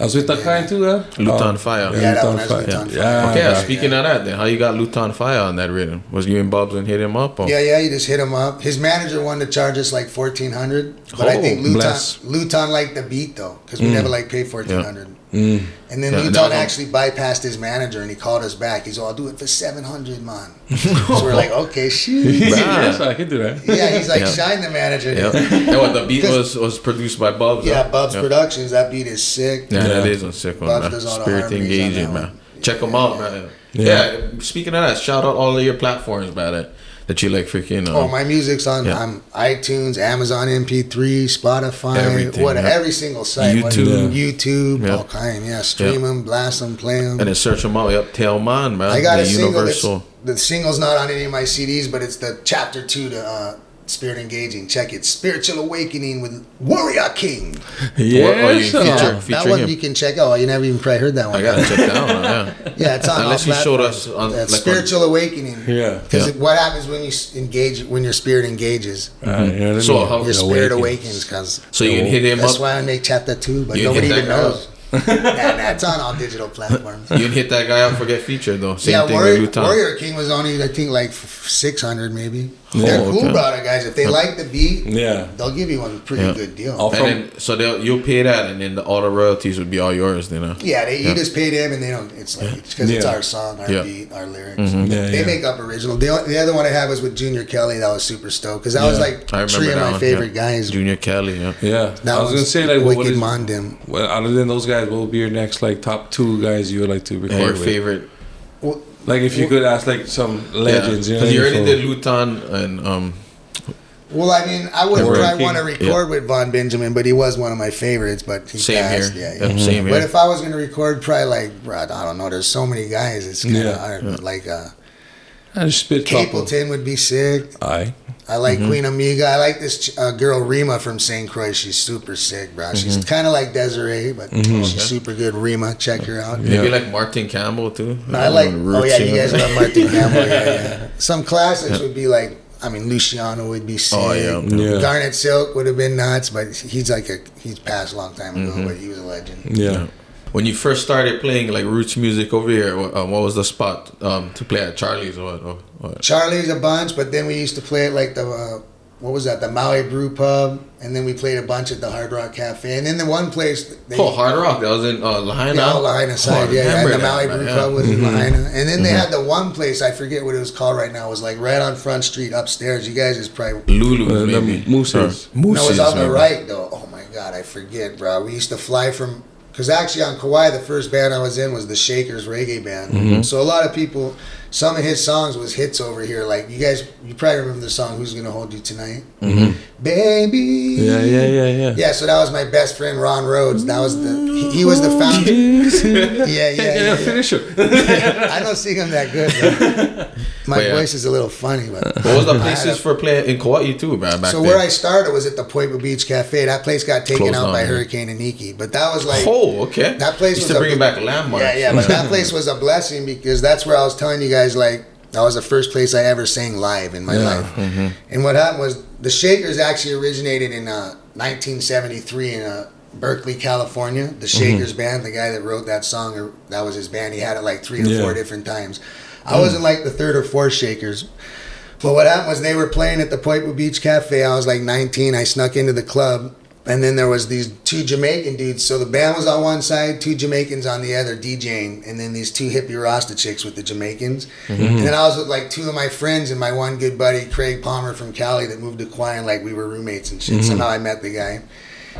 I was with that kind too, huh? Lutan Oh, Fyah. Yeah, that Lutan one Fyah. Lutan Fyah. Yeah, Okay, bro. speaking of that, then how you got Lutan Fyah on that rhythm? Was you and Bubz and hit him up? Or? Yeah, yeah, you just hit him up. His manager wanted to charge us like fourteen hundred, but I Oh, think Lutan bless. Lutan liked the beat though, because we never like paid fourteen hundred. Mm. And then Yeah, and that Lutan was actually bypassed his manager and he called us back. He's all, "I'll do it for seven hundred, man." so we're like, "Okay, shoot." yes, I can do that. Yeah, he's like, Yeah. "Shine the manager." Yeah. and what the beat 'Cause- was was produced by Bubz. Yeah, huh? Bubz yeah. Productions. That beat is sick. Yeah, Yeah. that is a sick one, Bubz man. does all the Spirit harmonies on engaging, that man. one. Check them out, man. Yeah. Yeah. Speaking of that, shout out all of your platforms, man. That, that you like freaking. Um, Oh, my music's on Yeah. um, iTunes, Amazon MP3, Spotify, Everything, what yeah. every single site. what- YouTube. YouTube, Yeah. all kind. Yeah, stream them, blast them, play them. and then search them out. Yep, Teomon, man. I got the a single. Universal. That's, the single's not on any of my CDs, but it's the chapter two to uh, Spirit Engaging. Check it. Spiritual Awakening with Warrior King. Yeah, or you sure. feature- that featuring one him. you can check out. You never even probably heard that one. I gotta check that out. Yeah. Yeah, it's on. Unless you showed us on, Uh, like, on- Spiritual Awakening. Yeah. Because Yeah. what happens when you engage, when your spirit engages, Uh, you know what I So mean? how- your spirit awakens. Because So you can hit him that's up. why I make chapter two, but You nobody even knows. nah, nah, it's on all digital platforms. You can hit that guy up for get featured though. Same yeah, thing Warrior, with Lutan. Warrior King was only I think like six hundred maybe. Oh, They're cool okay. about it, guys. If they like the beat, Yeah. they'll give you one pretty Yeah. good deal. All And from then so they'll you'll pay that, and then the, all the royalties would be all yours. You know? yeah, they, you just pay them, and they don't. It's like because it's Yeah. our song, our Yeah. beat, our lyrics. Mm-hmm. Yeah, they yeah. make up original. The, the other one I had was with Junior Kelly. That was super stoked because that was like I remember three of my one, favorite yeah. guys. Junior Kelly. Yeah. Yeah. That I was gonna say like what, what Wicked is Mondim. well, other than those guys, what would be your next like top two guys you would like to Or record your with? favorite. Well, Like if you could ask like some legends, Yeah. you know. 'Cause you already did Lutan and um. well, I mean, I would Warrior probably want to record with Vaughn Benjamin, but he was one of my favorites. But he Same passed. here. Yeah, Yep, yeah. Same But if I was going to record, probably like bro, I don't know. There's so many guys. It's kind of Yeah. hard. Like uh, I just spit couple. Capleton would be sick. Aye. I like Mm-hmm. Queen Omega. I like this ch- uh, girl Rima from St. Croix. She's super sick, bro. She's Mm-hmm. kind of like Dezarie, but she's super good. Rima, check her out. Yeah. Maybe like Martin Campbell too. I like. Oh yeah, you guys love Martin Campbell. Yeah, yeah. Some classics would be like. I mean, Luciano would be sick. Oh, yeah. Yeah. Garnet Silk would have been nuts, but he's like a he's passed a long time ago, Mm-hmm. but he was a legend. Yeah. When you first started playing like roots music over here, what, um, what was the spot um, to play at Charlie's or what? Or, what? Charlie's a bunch, but then we used to play at like the uh, what was that? The Maui Brew Pub, and then we played a bunch at the Hard Rock Cafe, and then the one place. They, Oh, Hard Rock. That was in uh, Lahaina. Yeah, Lahaina side, Oh, yeah, yeah. And the Maui that, Brew man, Pub was. Mm-hmm. in Lahaina. And then they had the one place, I forget what it was called right now, it was like right on Front Street upstairs. You guys is probably. Lulu, Uh, maybe. Mooses. Or Mooses, no, it was on the right, though. Oh my God, I forget, bro. We used to fly from. Because actually on Kauai, the first band I was in was the Shakers Reggae Band. Mm-hmm. So a lot of people, some of his songs was hits over here. Like you guys, you probably remember the song "Who's Gonna Hold You Tonight," Mm-hmm. baby. Yeah, yeah, yeah, yeah. Yeah, so that was my best friend Ron Rhodes. That was the he, he was the founder. Yeah, yeah, Yeah, yeah. yeah. finish it. I don't sing him that good. Bro. My But yeah. voice is a little funny, but What was the places a- for playing in Kauai too, man? Back so then? where I started was at the Poipu Beach Cafe. That place got taken Closed out down, by yeah. Hurricane Iniki, but that was like oh, okay. That place used was to a- bring back landmarks. Yeah, yeah, but that place was a blessing because that's where I was telling you guys like that was the first place I ever sang live in my Yeah. life. And what happened was the Shakers actually originated in uh, 1973 in uh, Berkeley, California. The Shakers band, the guy that wrote that song, or that was his band. He had it like three or Yeah. four different times. I wasn't like the third or fourth Shakers. But what happened was they were playing at the Poipu Beach Cafe. I was like 19. I snuck into the club, and then there was these two Jamaican dudes. So the band was on one side, two Jamaicans on the other DJing, and then these two hippie Rasta chicks with the Jamaicans. Mm-hmm. And then I was with like two of my friends and my one good buddy Craig Palmer from Cali that moved to and like we were roommates and shit. Mm-hmm. Somehow I met the guy.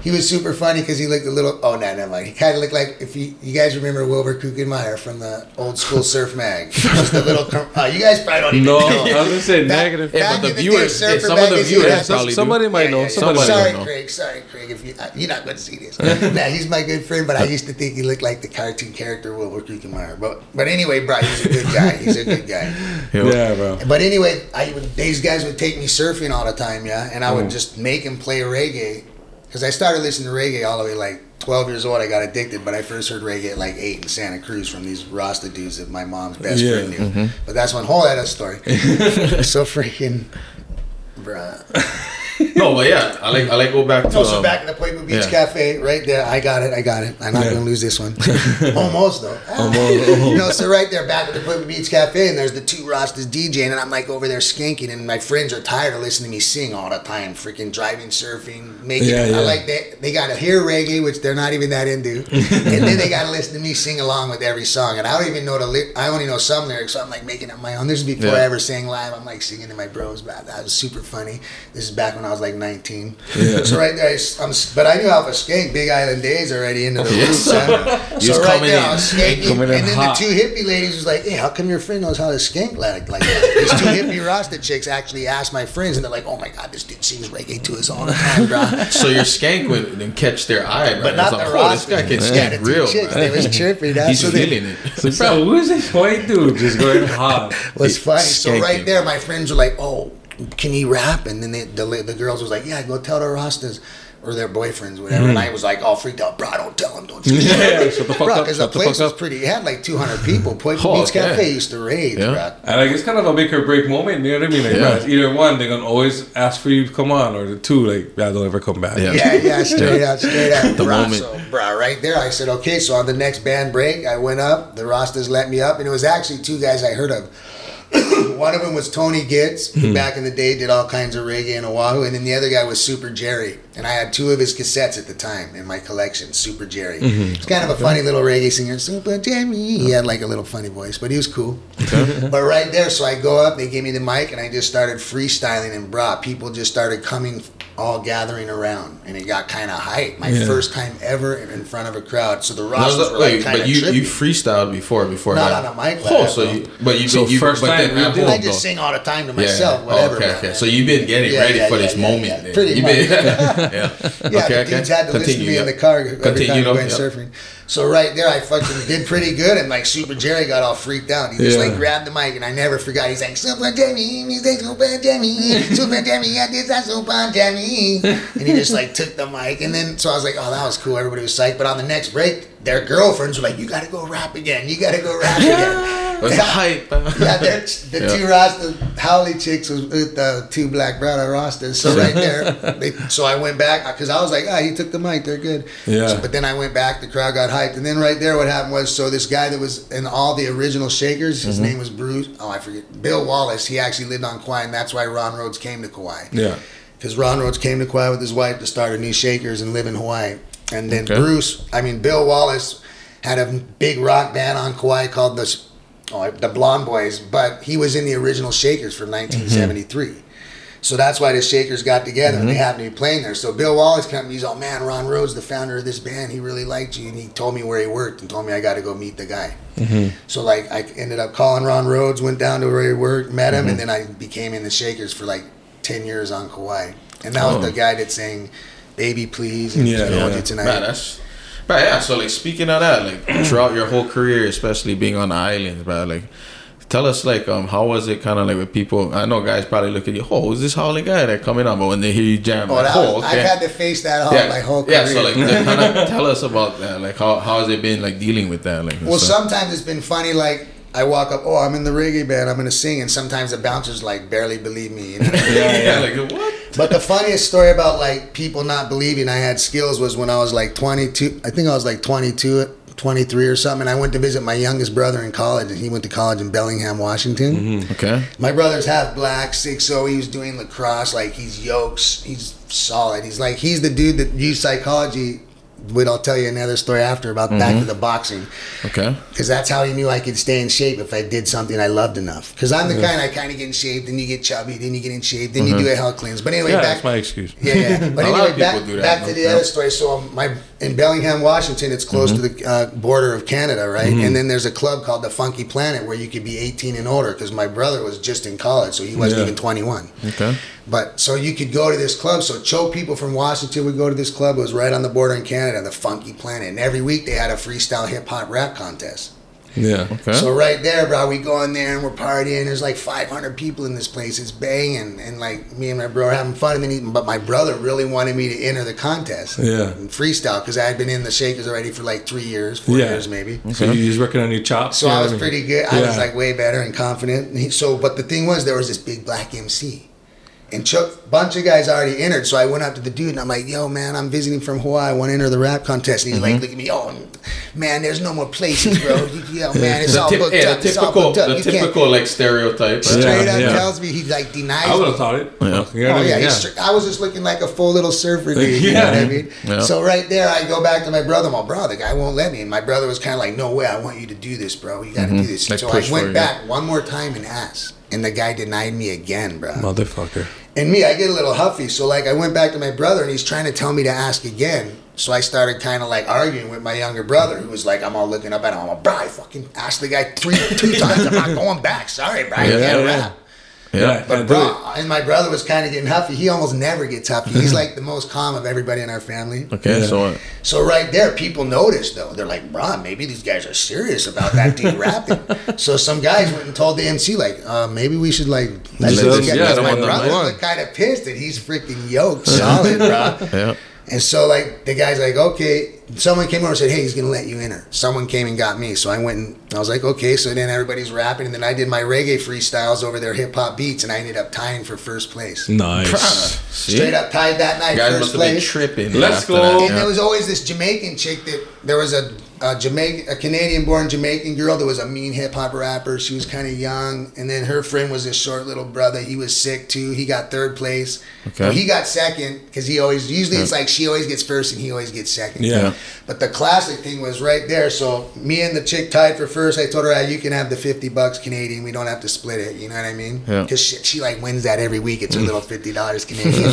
He was super funny because he looked a little. Oh no, never mind. He kind of looked like if you you guys remember Wilbur Kookmeyer from the old school Surf Mag. Just a little. com- Oh, you guys probably don't even No, know. I was gonna say Back- negative. Yeah, back but the in the viewers- day, Surfer some of the viewers had- probably do. somebody might Yeah, know. yeah, Somebody Somebody might Sorry, know. Craig. Sorry, Craig. If you, uh, you're not going to see this. nah, he's my good friend, but I used to think he looked like the cartoon character Wilbur Kookmeyer. But but anyway, bro, he's a good guy. He's a good guy. Yeah. Yeah, bro. But anyway, I would, these guys would take me surfing all the time, yeah, and I would Mm. just make him play reggae because I started listening to reggae all the way like 12 years old. I got addicted, but I first heard reggae at like eight in Santa Cruz from these Rasta dudes that my mom's best Yeah. friend knew. Mm-hmm. But that's one whole other story. so freaking, bruh. No, but yeah, I like I like go back to No, so um, back in the Poipu Beach yeah. Cafe, right there. I got it. I got it. I'm not Yeah. gonna lose this one. Almost though. Almost. you know, so right there, back at the Poipu Beach Cafe, and there's the two Rastas DJing, and I'm like over there skanking, and my friends are tired of listening to me sing all the time, freaking driving, surfing, making. Yeah, it. I like they they got to hear reggae, which they're not even that into, and then they got to listen to me sing along with every song, and I don't even know the. Li- I only know some lyrics, so I'm like making up my own. This is before Yeah. I ever sang live. I'm like singing to my bros, but that was super funny. This is back when I was like 19. Yeah. So right there, I, am but I knew Alpha Skank, Big Island Days already into the oh, Yes, roots. sir. So right coming there, in. I was skanking, Coming in and then hot. the two hippie ladies was like, "Hey, how come your friend knows how to skank like, like that?" These two hippie Rasta chicks actually asked my friends, and they're like, "Oh my god, this dude sings reggae to us all the time, bro." So your skank would then catch their eye, right? But not It's the like, oh, this guy can Yeah, skank two real. chicks, man. they was chirping. That's He's what they- feeling it. So, bro, who is this white dude just going hot? was funny. So right there, my friends were like, "Oh, can he rap?" And then they, the the girls was like, "Yeah, go tell the Rastas." Or their boyfriends, whatever, and I was like all freaked out. Bro, don't tell them, don't you? Mm-hmm. Yeah, shut the fuck bro, up, because the the place was up. pretty. It had like 200 people. Poipu Oh, Beach okay. Cafe used to rage, Yeah. bro. And like it's kind of a make or break moment. You know what I mean? Like, Yeah. bro, either one, they're gonna always ask for you to come on, or the two, like, yeah, don't ever come back. Yeah. Yeah, yeah, straight out, straight out. The Bro, moment. So, bro, right there, I said, okay. So on the next band break, I went up. The Rastas let me up, and it was actually two guys I heard of. One of them was Tony Gitz, Hmm. back in the day did all kinds of reggae in Oahu, and then the other guy was Super Jerry. And I had two of his cassettes at the time in my collection, Super Jerry. Mm-hmm. He's kind of a funny little reggae singer, Super Jerry. He had like a little funny voice, but he was cool. but right there, so I go up, they gave me the mic, and I just started freestyling, and bra, people just started coming, all gathering around, and it got kind of hype. My Yeah. first time ever in front of a crowd. So the No, Rastas no, were like wait, kind but you trippy. you freestyled before before Not that. on a mic, Oh, so you but you So you first time then you at I just though. sing all the time to myself, yeah. whatever. Oh, okay, okay. So you've been getting Yeah, ready yeah, for yeah, this yeah, moment. yeah. Pretty You've much. been- yeah. Yeah, okay, the dudes okay. had to listen to Continue, me yeah. in the car every Continue, time we went yeah. surfing. So right there, I fucking did pretty good, and like Super Jerry got all freaked out. He just Yeah. like grabbed the mic, and I never forgot. He's like Super Jerry, he's like Super Jerry, Super Jerry, yeah, this is Super Jerry, and he just like took the mic, and then so I was like, oh, that was cool. Everybody was psyched. But on the next break, their girlfriends were like, you got to go rap again. You got to go rap again. It was Yeah. hype. Yeah, the Yeah. two Rasta Haole chicks was with the two black brother Rastas. So right there, they, so I went back because I was like, ah, he took the mic, they're good. Yeah. So- but then I went back, the crowd got hyped, and then right there, what happened was, so this guy that was in all the original Shakers, Mm-hmm. his name was Bruce. Oh, I forget. Bill Wallace. He actually lived on Kauai, and that's why Ron Rhodes came to Kauai. Yeah. Because Ron Rhodes came to Kauai with his wife to start a new Shakers and live in Hawaii. And then Okay. Bruce, I mean, Bill Wallace had a big rock band on Kauai called the, oh, the Blonde Boys, but he was in the original Shakers from 1973. So that's why the Shakers got together and they mm-hmm. happened to be playing there. So Bill Wallace came and he's all, man, Ron Rhodes, the founder of this band, he really liked you. And he told me where he worked and told me I got to go meet the guy. Mm-hmm. So like I ended up calling Ron Rhodes, went down to where he worked, met him, and mm-hmm. then I became in the Shakers for like ten years on Kauai. And that was Oh. the guy that sang "Baby Please" and Yeah, "I Want yeah. You Tonight." Man, that's right. Yeah. So like speaking of that, like throughout your whole career, especially being on the islands, bro, like. Tell us, like, um, how was it kind of like with people? I know guys probably look at you, oh, is this Haole guy that coming on? But when they hear you jam, oh, like, oh, was, okay. I've had to face that all yeah, my whole career. yeah. So like, kind of tell us about that. Like, how how has it been like dealing with that? Like, Well, stuff? sometimes it's been funny. Like I walk up, oh, I'm in the reggae band, I'm gonna sing, and sometimes the bouncers like barely believe me. You know? yeah, like what? but the funniest story about like people not believing I had skills was when I was like 22. I think I was like 22, 23 or something. And I went to visit my youngest brother in college, and he went to college in Bellingham, Washington. Mm-hmm. Okay. My brother's half black, six so he was doing lacrosse. Like he's yokes, he's solid. He's like he's the dude that used psychology. But I'll tell you another story after about back mm-hmm. to the boxing Okay. because that's how he knew I could stay in shape if I did something I loved enough. Because I'm the kind I kind of get in shape, then you get chubby, then you get in shape, then you mm-hmm. do a health cleanse. But anyway, Yeah, back that's my excuse. yeah, yeah. But anyway, back, back no? to the Yeah. other story. So my in Bellingham, Washington, it's close to the uh, border of Canada, right? And then there's a club called the Funky Planet where you could be 18 and older. Because my brother was just in college, so he wasn't Yeah. even 21. Okay. But so you could go to this club. So Cho people from Washington would go to this club. It was right on the border in Canada, the Funky Planet. And every week they had a freestyle hip hop rap contest. Yeah. Okay. So right there, bro, we go in there and we're partying. There's like 500 people in this place. It's banging, and like me and my bro are having fun. And then, he, but my brother really wanted me to enter the contest, Yeah. and freestyle, because I had been in the Shakers already for like three years, four Yeah. years maybe. So you was working on your chops. So know I was mean? pretty good. I was like way better and confident. And he, so, but the thing was, there was this big black MC, And Chuck, bunch of guys already entered, so I went up to the dude and I'm like, "Yo, man, I'm visiting from Hawaii. I want to enter the rap contest." And he's Mm-hmm. like, "Look at me, oh, man, there's no more places, bro. You- oh, Yo, man, it's all tip- booked yeah, up. the It's all typical, booked up. the You can't." typical like stereotype. right? Straight Yeah, up yeah. tells me he like denies. I would have thought it. Yeah. You know Oh I yeah, oh, mean? he's I was just looking like a full little surfer dude. You know Yeah. what I mean? Yeah. So right there, I go back to my brother. My brother, the guy won't let me, and my brother was kind of like, "No way, I want you to do this, bro. You got to mm-hmm. do this." Like so I went for you. back one more time and asked, and the guy denied me again, bro. Motherfucker. And me, I get a little huffy. So like, I went back to my brother, and he's trying to tell me to ask again. So I started kind of like arguing with my younger brother, who was like, "I'm all looking up at him. I'm like, bro, I fucking asked the guy three, two times. I'm not going back. Sorry, bro. I Yeah, can't yeah. rap." Yeah. But bro, and my brother was kind of getting huffy. He almost never gets huffy. He's like the most calm of everybody in our family. Okay, Yeah. so uh, So right there, people noticed though. They're like, "Bro, maybe these guys are serious about that dude rapping." So some guys went and told the MC like, uh, "Maybe we should like let Let this guy." yeah, my brother was kind of pissed that he's freaking yoked solid, bro. yeah. And so like the guy's like, okay. Someone came over and said, hey, he's gonna let you enter. Someone came and got me, so I went and I was like, okay. So then everybody's rapping, and then I did my reggae freestyles over their hip hop beats, and I ended up tying for first place. Nice. Straight up tied that night, Guys first must have been place. tripping. Let's go. that, And yeah. there was always this Jamaican chick that there was a, a Jamaican, a Canadian-born Jamaican girl that was a mean hip hop rapper. She was kind of young, and then her friend was this short little brother. He was sick too. He got third place. Okay. He got second because he always usually it's like she always gets first and he always gets second. Yeah. But the classic thing was right there. So me and the chick tied for first. I told her, ah, "You can have the fifty bucks Canadian. We don't have to split it." You know what I mean? Yeah. Because she, she like wins that every week. It's her little fifty dollars Canadian.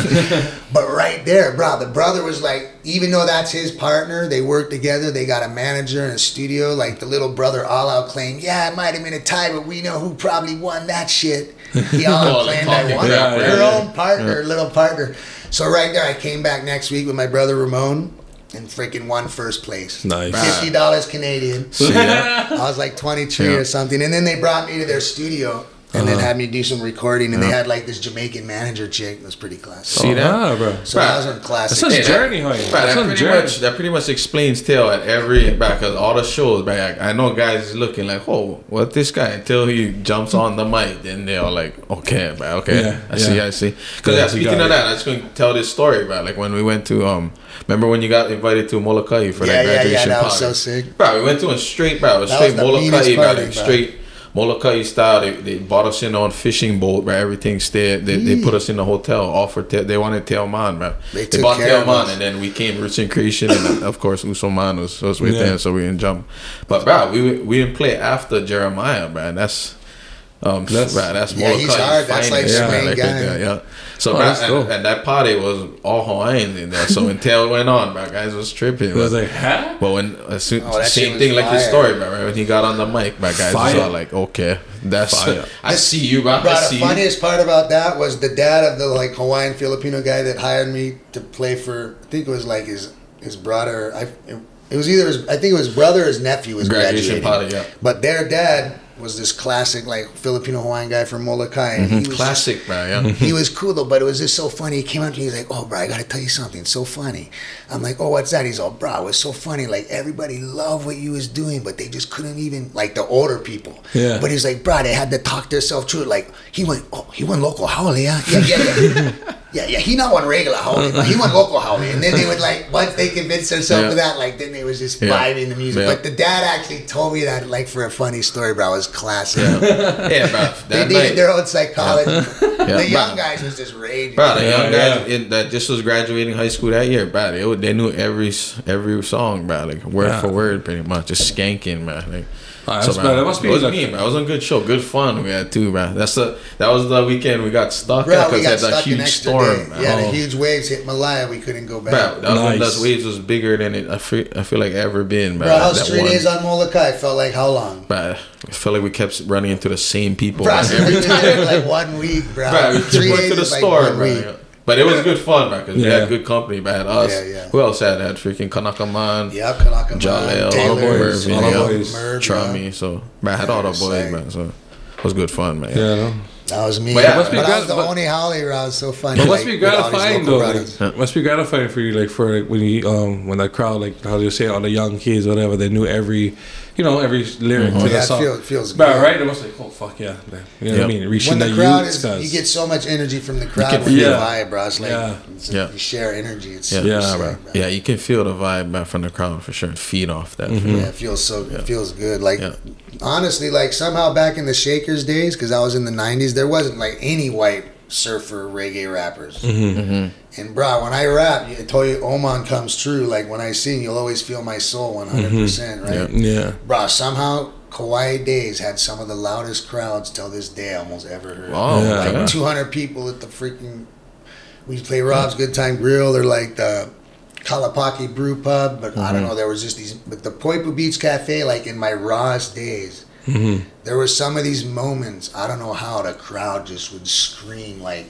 but right there, bro, the brother was like, even though that's his partner, they work together. They got a manager and a studio. Like the little brother, all out claimed, "Yeah, it might have been a tie, but we know who probably won that shit." He all out the claimed I won. crap, her yeah, yeah. own partner, little partner. So right there, I came back next week with my brother Ramon. And freaking won first place. Nice. Fifty dollars Canadian. Yeah. I was like 23 Yeah. or something. And then they brought me to their studio and then Uh-huh. had me do some recording. And they had like this Jamaican manager chick. It was pretty classic. See that? Ah, bro. So that was a classic. That's Hey, a journey, honey. Right, That's that pretty journey. much that pretty much explains Tail at every back of all the shows. But I, I know guys is looking like, oh, what this guy? Until he jumps on the mic, then they're like, okay, bro, okay, Yeah, I see. I see. Because Yeah, yeah, speaking of it. that, I just going to tell this story about like when we went to um. Remember when you got invited to Molokai for Yeah, that yeah, yeah, graduation that was party? so sick. Bro, we went to a straight, bro. It was That straight was the Molokai, bro. party, Like bro. straight Molokai style. They, they bought us in on fishing boat, bro. Everything stayed. They, they put us in the hotel. Offered. Te- they wanted Teomon, bro. They They, took bought care of Teomon, and then we came Rootz N Creation, and of course Usoman was, was with Yeah. them, so we didn't jump. But bro, we we didn't play after Jeremiah, bro. And that's. Um, That's- that's, that's Yeah, he's Molokai hard. That's like finest, the main Like, guy. yeah, yeah. So, Oh, bro, that's and, dope. and that party was all Hawaiians in there. So when Tail went on, bro, guys was tripping. It was like, huh? But when as soon, Oh, same was thing like his story, bro. Right? When he got on the mic, my guys was all like, "Okay, that's Fire. I see you, bro. Bro, I the see you." funniest part about that was the dad of the like Hawaiian Filipino guy that hired me to play for. I think it was like his his brother. I it was either his, I think it was brother or his nephew was Graduation graduating. party, yeah. But their dad was this classic like Filipino Hawaiian guy from Molokai. And he was Mm-hmm. Classic, bro. Yeah. he was cool though, but it was just so funny. He came up to me, he's like, "Oh, bro, I gotta tell you something. It's so funny." I'm like, "Oh, what's that?" He's all, "Bro, it was so funny. Like everybody loved what you was doing, but they just couldn't even like the older people." Yeah. But he's like, "Bro, they had to talk themselves through it. Like he went, oh, he went local haole, yeah, yeah, yeah, yeah." Yeah, yeah, he not one regular haole, but he went local haole, and then they would like once they convinced themselves Yeah. of that, like then they was just Yeah. vibing the music. Yeah. But the dad actually told me that like for a funny story, bro. It was classic. yeah, bro. They That needed their own psychology. Yeah, the young bro. guys was just raging. bro. The Yeah, young guys yeah. in, that just was graduating high school that year, bro. They, they knew every every song, bro. Like word Yeah. for word, pretty much, just skanking, man. Like, Ah, that's bad. That must be it was like- me, bro. It was a good show, good fun we had too, bro. That's the that was the weekend we got stuck Bro, at we because got that huge storm. day. man. Yeah, Oh. the huge waves hit Malaya. We couldn't go back. Bro, that Nice. one those waves was bigger than it. I feel, I feel like ever been, bro. Bro, how's that three one- days on Molokai felt like how long? Bro, I feel like we kept running into the same people. Bro, man. so we were there for like one week, bro. Bro, we just three went days to the is like store, one bro. week. But it was good fun, bro, because we had good company, man. Us. Yeah, yeah. Who else had had freaking Kanakaman, Yeah, Kanaka, Jaleel, Taylor, boys, Mervin, all the yeah, boys. Merv, Trummy. So, man, I had all the Yeah, boys, sick. man. So, it was good fun, man. Yeah, no. That was me. But yeah, but must be I grat- was the but- only Haole around. So funny. But it must like, be with gratifying though. brothers. Like, must be gratifying for you, like for like when you um when that crowd, like how you say, all the young kids, whatever, they knew every you know, every lyric to Yeah, the it song. feels- feels But good. right, it was like, oh fuck yeah, man. you know what I mean? Reaching when the that crowd youth, is, 'cause- you get so much energy from the crowd can when you feel it. vibe, bro. It's like Yeah. it's Yeah. you share energy. It's Yeah. super Yeah, sick, bro. man. Yeah, you can feel the vibe back from the crowd for sure. Feed off that. Mm-hmm. Yeah, it feels so. It feels good. Like Yeah. honestly, like somehow back in the Shakers days, because I was in the '90s, there wasn't like any white surfer reggae rappers. Mm-hmm. And bro, when I rap, I told you Oman comes true. Like when I sing, you'll always feel my soul 100. percent Right, Mm-hmm. yeah. bro. Somehow Kauai Days had some of the loudest crowds till this day I almost ever heard. Wow. Yeah. like okay. 200 people at the freaking. We play Rob's Good Time Grill or like the Kalapaki Brew Pub, but I don't know. There was just these, but the Poipu Beach Cafe, like in my rawest days, Mm-hmm. there were some of these moments. I don't know how the crowd just would scream like,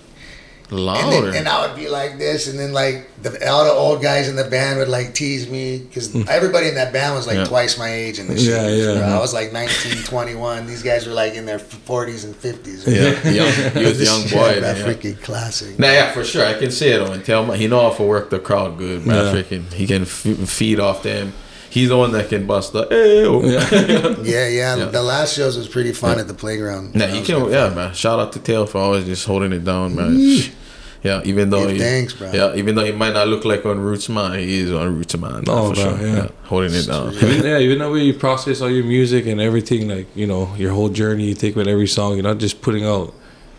and, then, and I would be like this, and then like the all the old guys in the band would like tease me because hmm. everybody in that band was like Yeah. twice my age in the Yeah, yeah. bro. I was like 19, 21. These guys were like in their 40s and 50s. yeah, young, you was a young boy. that freaking classic. Nah, yeah, for sure. I can see it and tell him he know how to work the crowd good, man. Freaking, he can f- feed off them. He's the one that can bust the. Hey, Yeah. Yeah, yeah, Yeah. The last shows was pretty fun at the playground. Nah, That he can. good Yeah, fun. man. Shout out to Tail for always just holding it down, man. Yeah, even though Give he, thanks, bro. yeah, even though he might not look like on Roots Man, he is on Roots Man. Oh, for bro, sure. yeah. holding it down. even, yeah, even the way you process all your music and everything, like you know, your whole journey you take with every song. You're not just putting out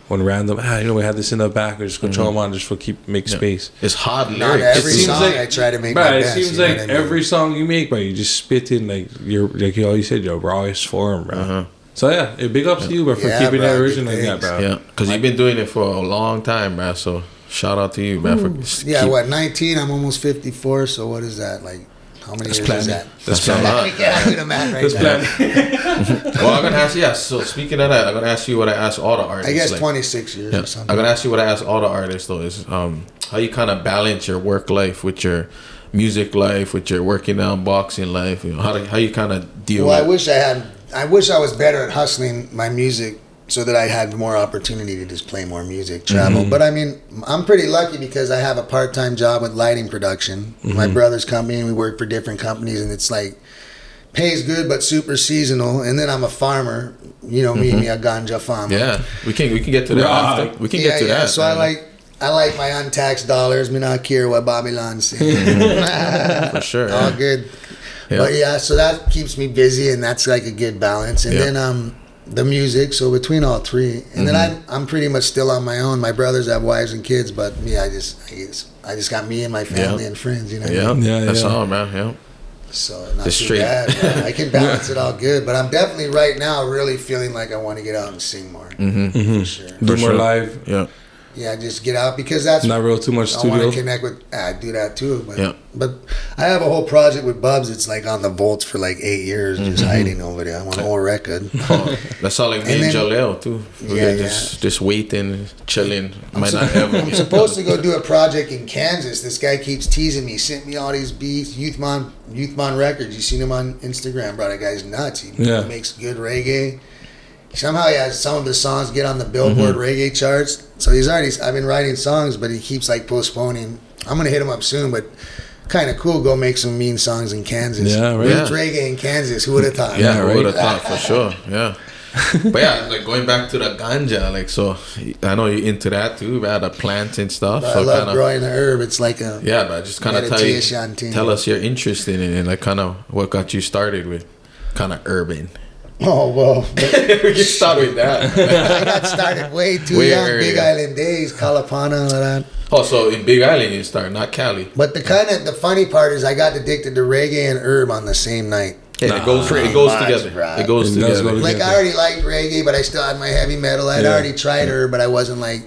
one random. Ah, you know, we had this in the back. We're just gonna throw them on just for keep make Mm-hmm. Yeah. space. It's hard Not every It seems song like- I try to make But my it best. seems you know like I mean? every song you make, but you just spit in like your like you all you said, your rawest form, bro. Uh-huh. So yeah, it big ups to you, bro, for Yeah, keeping bro, that original like that, bro. Yeah, because you've been doing it for a long time, man. So shout out to you, man. For Yeah, keep- what, 19? I'm almost 54, so what is that? Like, how many That's years plenty. is that? That's a plenty. lot. We can't do the math right That's now. plenty. Well, I'm gonna ask you. Yeah. So speaking of that, I'm gonna ask you what I ask all the artists. I guess like- 26 years Yeah, or I'm gonna ask you what I ask all the artists though is um, how you kind of balance your work life with your music life, with your working out boxing life. You know, how do, how you kind of deal. Well, I wish I had. I wish I was better at hustling my music so that I had more opportunity to just play more music, travel. Mm-hmm. But I mean, I'm pretty lucky because I have a part-time job with lighting production. Mm-hmm. My brother's company, and we work for different companies, and it's like pays good but super seasonal. And then I'm a farmer. You know me, me a ganja farmer. Mm-hmm. Yeah, we can we can get to that. Right. After. We can yeah, get to yeah. that. So I like. I like my untaxed dollars. Me not care what Babylon says. for sure. All yeah. good. Yeah. But yeah, so that keeps me busy, and that's like a good balance. And Yeah. then um, the music. So between all three, and then Mm-hmm. I'm I'm pretty much still on my own. My brothers have wives and kids, but me, I just I just, I just got me and my family Yeah. and friends. You know. what I Yeah, mean? Yeah, that's yeah. all, man. Yeah, So not Just too straight. bad. man. I can balance it all good, but I'm definitely right now really feeling like I want to get out and sing more. mm-hmm. For sure. Do more sure. live. yeah, Yeah, just get out because that's Not real too much I want to connect with. I do that too, but Yeah. but I have a whole project with Bubz. It's like on the vaults for like eight years, just Mm-hmm. hiding over there. I want a whole record. oh, that's all like me And and Jaleel too. We Yeah, yeah, just just waiting, chilling. Might not I'm supposed to go do a project in Kansas. This guy keeps teasing me. Sent me all these beats. Youthmon Youthmon Records. You seen him on Instagram, bro? That guy's nuts. He Yeah. makes good reggae. Somehow he has some of his songs get on the Billboard Mm-hmm. reggae charts. So he's already. I've been writing songs, but he keeps like postponing. I'm gonna hit him up soon, but. Kind of cool. Go make some mean songs in Kansas. Yeah, right. Roots reggae in Kansas. Who would have thought? Yeah, Yeah, I right. would have thought for sure. Yeah. but yeah, like going back to the ganja, like so, I know you're into that too, about the plants and stuff. I so love kind of growing the herb. It's like a yeah, but just kind of tell you, tell us your interest in it and like kind of what got you started with kind of urban. Oh well. we can start with that. I got started way too Way young. Big Island days, Kalapana, all that. oh, so in Big Island you start, not Cali. But the kind of the funny part is I got addicted to reggae and herb on the same night. Yeah, it goes Pretty it goes much, together. bruh. It goes It does together. go Like. I already liked reggae, but I still had my heavy metal. I'd Yeah. already tried herb, but I wasn't like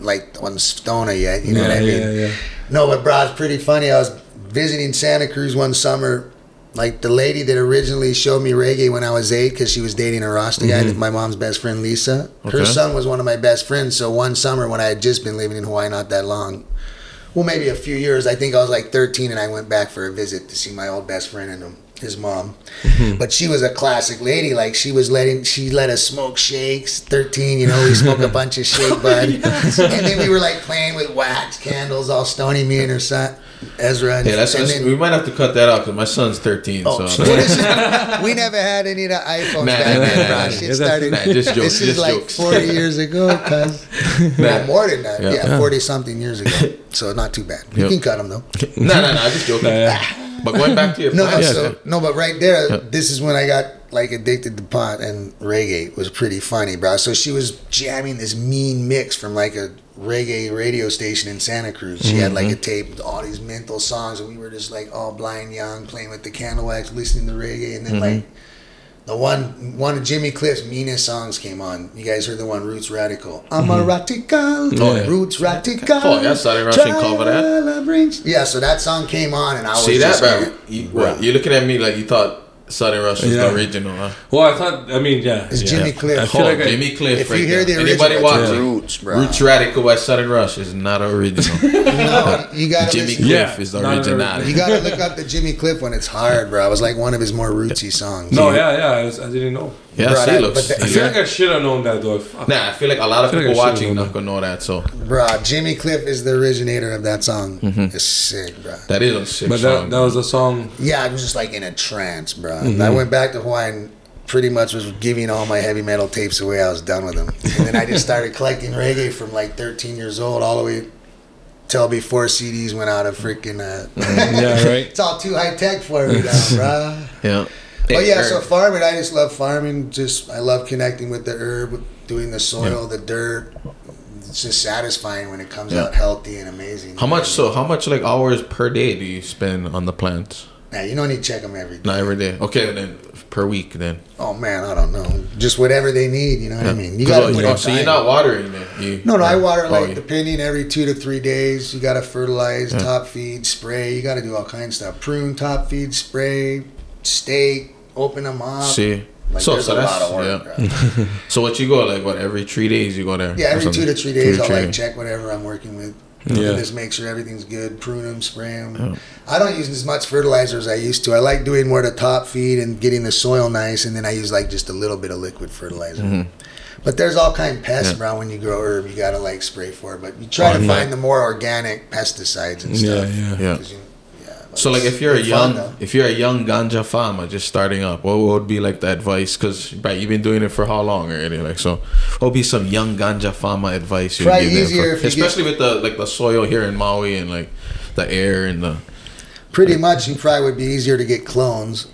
like on stoner yet. You know yeah, what I mean? yeah, yeah. No, but bro, it's pretty funny. I was visiting Santa Cruz one summer. Like the lady that originally showed me reggae when I was eight, because she was dating a Rasta guy, my mom's best friend Lisa. Her son was one of my best friends. So one summer when I had just been living in Hawaii, not that long, well, maybe a few years. I think I was like 13, and I went back for a visit to see my old best friend and him. his mom. Mm-hmm. But she was a classic lady. Like she was letting she let us smoke shakes. Thirteen, you know, we smoke a bunch of shake bud, and then we were like playing with wax candles, all stony. Me and her son Ezra. And, Yeah, that's, and that's then- we might have to cut that out because my son's 13. Oh, so is- we never had any of the iPhones Nah, back nah, then, nah, nah, Shit started. Nah, just jokes, this is like jokes. 40 years ago, cuz. Nah. more than that. Yeah. Yeah, 40 something years ago. So not too bad. You Yep. can cut them though. no, no, no, I'm just joking. But going back to your No, no, so, no, but right there, this is when I got like addicted to pot and reggae was pretty funny, bro. So she was jamming this mean mix from like a reggae radio station in Santa Cruz. She had like a mm-hmm. tape with all these mental songs, and we were just like all blind young, playing with the candle wax, listening to reggae, and then like mm-hmm. the one one of Jimmy Cliff's meanest songs came on. You guys heard the one Roots Radical. I'm a mm-hmm. radical, Oh, yeah. Roots Radical. Oh, yeah, Saudi Russian cover that. that. Yeah, so that song came on, and I was See that, just bro? like, You, Bruh. you're looking at me like you thought Southern Rush was Yeah. the original, huh? Well, I thought. I mean, yeah. It's yeah. Jimmy Cliff. I feel Oh, like I, Jimmy Cliff. If right you hear there. the original, anybody it's watching, Roots, bro. Roots Radical by Southern Rush is not original. No, you gotta Jimmy listen- Cliff Yeah, is the original. You gotta look up the Jimmy Cliff when It's hard, bro. It was like one of his more rootsy songs. no, yeah, yeah. I, was, I didn't know. Yeah, Bro, see, that- looks. but the- I feel like I should have known that though. Fuck. Nah, I feel like a lot of people like watching known not gonna know that. So bro. Jimmy Cliff is the originator of that song. Mm-hmm. It's sick, bro. that is a sick But song. that, that was a song. Yeah, I was just like in a trance, bro. Mm-hmm. I went back to Hawaii and pretty much was giving all my heavy metal tapes away. I was done with them, and then I just started collecting reggae from like 13 years old all the way till before CDs went out of freaking. Uh, Yeah, right. it's all too high tech for me now, bro. yeah. But yeah, Hey, so farming, I just love farming. Just I love connecting with the herb, doing the soil, the dirt. It's just satisfying when it comes Yeah. out healthy and amazing. how much? So how much like hours per day do you spend on the plants? Nah, you don't need to check them every day. Not every day. Okay, then per week then. Oh man, I don't know. Just whatever they need. You know what I mean? You oh, put oh, so you're not watering it. You, No, no, I water Oh, like you- depending every two to three days. You got to fertilize, top feed, spray. You got to do all kinds of stuff. Prune, top feed, spray, stake, open them up. See. Like, so so that's work. yeah. So what you go like what every three days you go there? Yeah, every two to three days, I'll like check whatever I'm working with. Yeah. Just make sure everything's good. Prune them, spray them. Yeah. I don't use as much fertilizer as I used to. I like doing more the top feed and getting the soil nice, and then I use like just a little bit of liquid fertilizer. But there's all kind of pests Mm-hmm. Yeah. around when you grow herb. You gotta like spray for, it. but you try Oh, to yeah. find the more organic pesticides and stuff. yeah. Yeah. yeah, So like if you're a it's fun, young if you're a young ganja farmer just starting up, what would be like the advice? Because right, you've been doing it for how long already? Like so, what would be some young ganja farmer advice you would Probably give them easier for- if you get- especially with the like the soil here in Maui and like the air and the pretty much you probably would be easier to get clones, so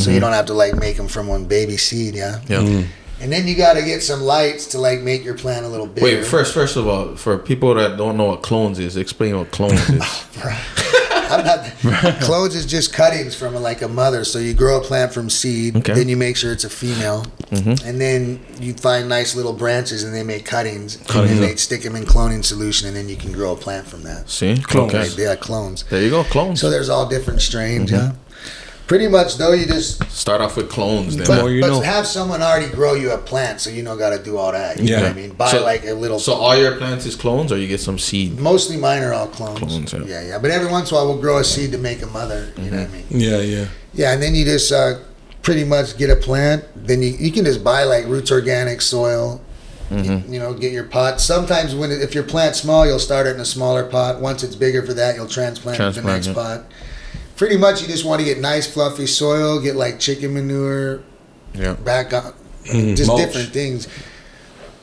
Mm-hmm. you don't have to like make them from one baby seed. Yeah. yeah. And then you got to get some lights to like make your plant a little bigger. Wait, first first of all, for people that don't know what clones is, explain what clones is. I'm not, clones is just cuttings from like a mother. So you grow a plant from seed, Okay. Mm-hmm. then you make sure it's a female, and then you find nice little branches, and they make cuttings, Cuttings, and they stick them in cloning solution, and then you can grow a plant from that. See, Clones. Okay. Yeah, clones. There you go, clones. So there's all different strains. Mm-hmm. Yeah. Pretty much though, you just Start off with clones, then. but, you but know. have someone already grow you a plant, so you don't got to do all that. You know Yeah. what I mean? Buy So- like a little. So all your plants is clones, or you get some seed. Mostly mine are all clones. Clones, yeah. yeah, yeah. But every once in a while, we'll grow a seed to make a mother. You know what I mean? Yeah, yeah. Yeah, and then you just uh, pretty much get a plant. Then you, you can just buy like roots organic soil. You, you know, get your pot. Sometimes when if your plant's small, you'll start it in a smaller pot. Once it's bigger for that, you'll transplant, it to the next yeah. pot. Pretty much, you just want to get nice fluffy soil. Get like chicken manure, Yeah. back on, Mm, just mulch. different things.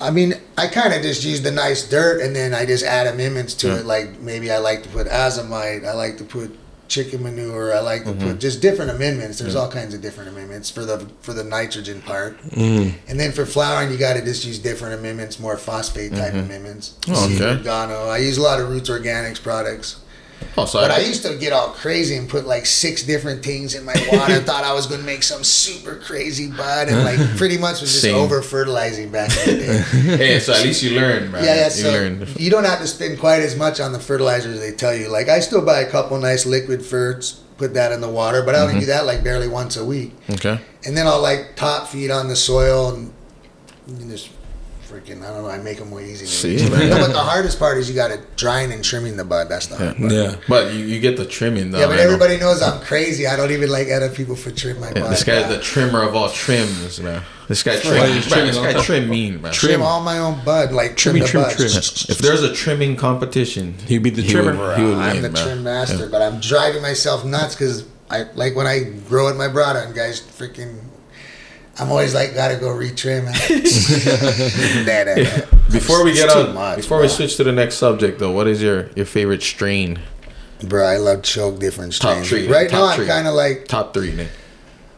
I mean, I kind of just use the nice dirt, and then I just add amendments to Yeah. it. Like maybe I like to put azomite. I like to put chicken manure. I like to Mm-hmm. put just different amendments. There's all kinds of different amendments for the for the nitrogen part, Mm. and then for flowering, you got to just use different amendments, more phosphate type amendments. Oh, Seed okay. organo. I use a lot of Roots Organics products. Oh, so But I, I used to get all crazy and put like six different things in my water. thought I was going to make some super crazy bud, and like pretty much was just Same. over fertilizing back in the day. hey, so at least you learned, man. Yeah, yeah. You So learn. you don't have to spend quite as much on the fertilizer as they tell you. Like I still buy a couple nice liquid ferts, put that in the water, but I only mm-hmm. do that like barely once a week. Okay. And then I'll like top feed on the soil and, and just freaking, I don't know, I make them way easier. See, You man. but the hardest part is you got to drying and trimming the bud. That's the hard part. Yeah. But you, you get the trimming though. Yeah, but man. everybody knows I'm crazy. I don't even like other people for trim my Yeah, bud. this guy's the trimmer of all trims, man. This guy trim. Why Man, you this guy the- trim mean, man. trim all my own bud, like trim Trimmy, the trim, buds. trim. If there's a trimming competition, He'd be the he trimmer. Would, he would I'm win, the man. trim master, but I'm driving myself nuts because I like when I grow at my brother and guys freaking. I'm always like, gotta go retrim. Nah, nah, nah. Before we get on, much, before we switch to the next subject, though, what is your your favorite strain? Bro, I love choke different strains. Top three, Right top now, I'm kind of like, Top three, Nick.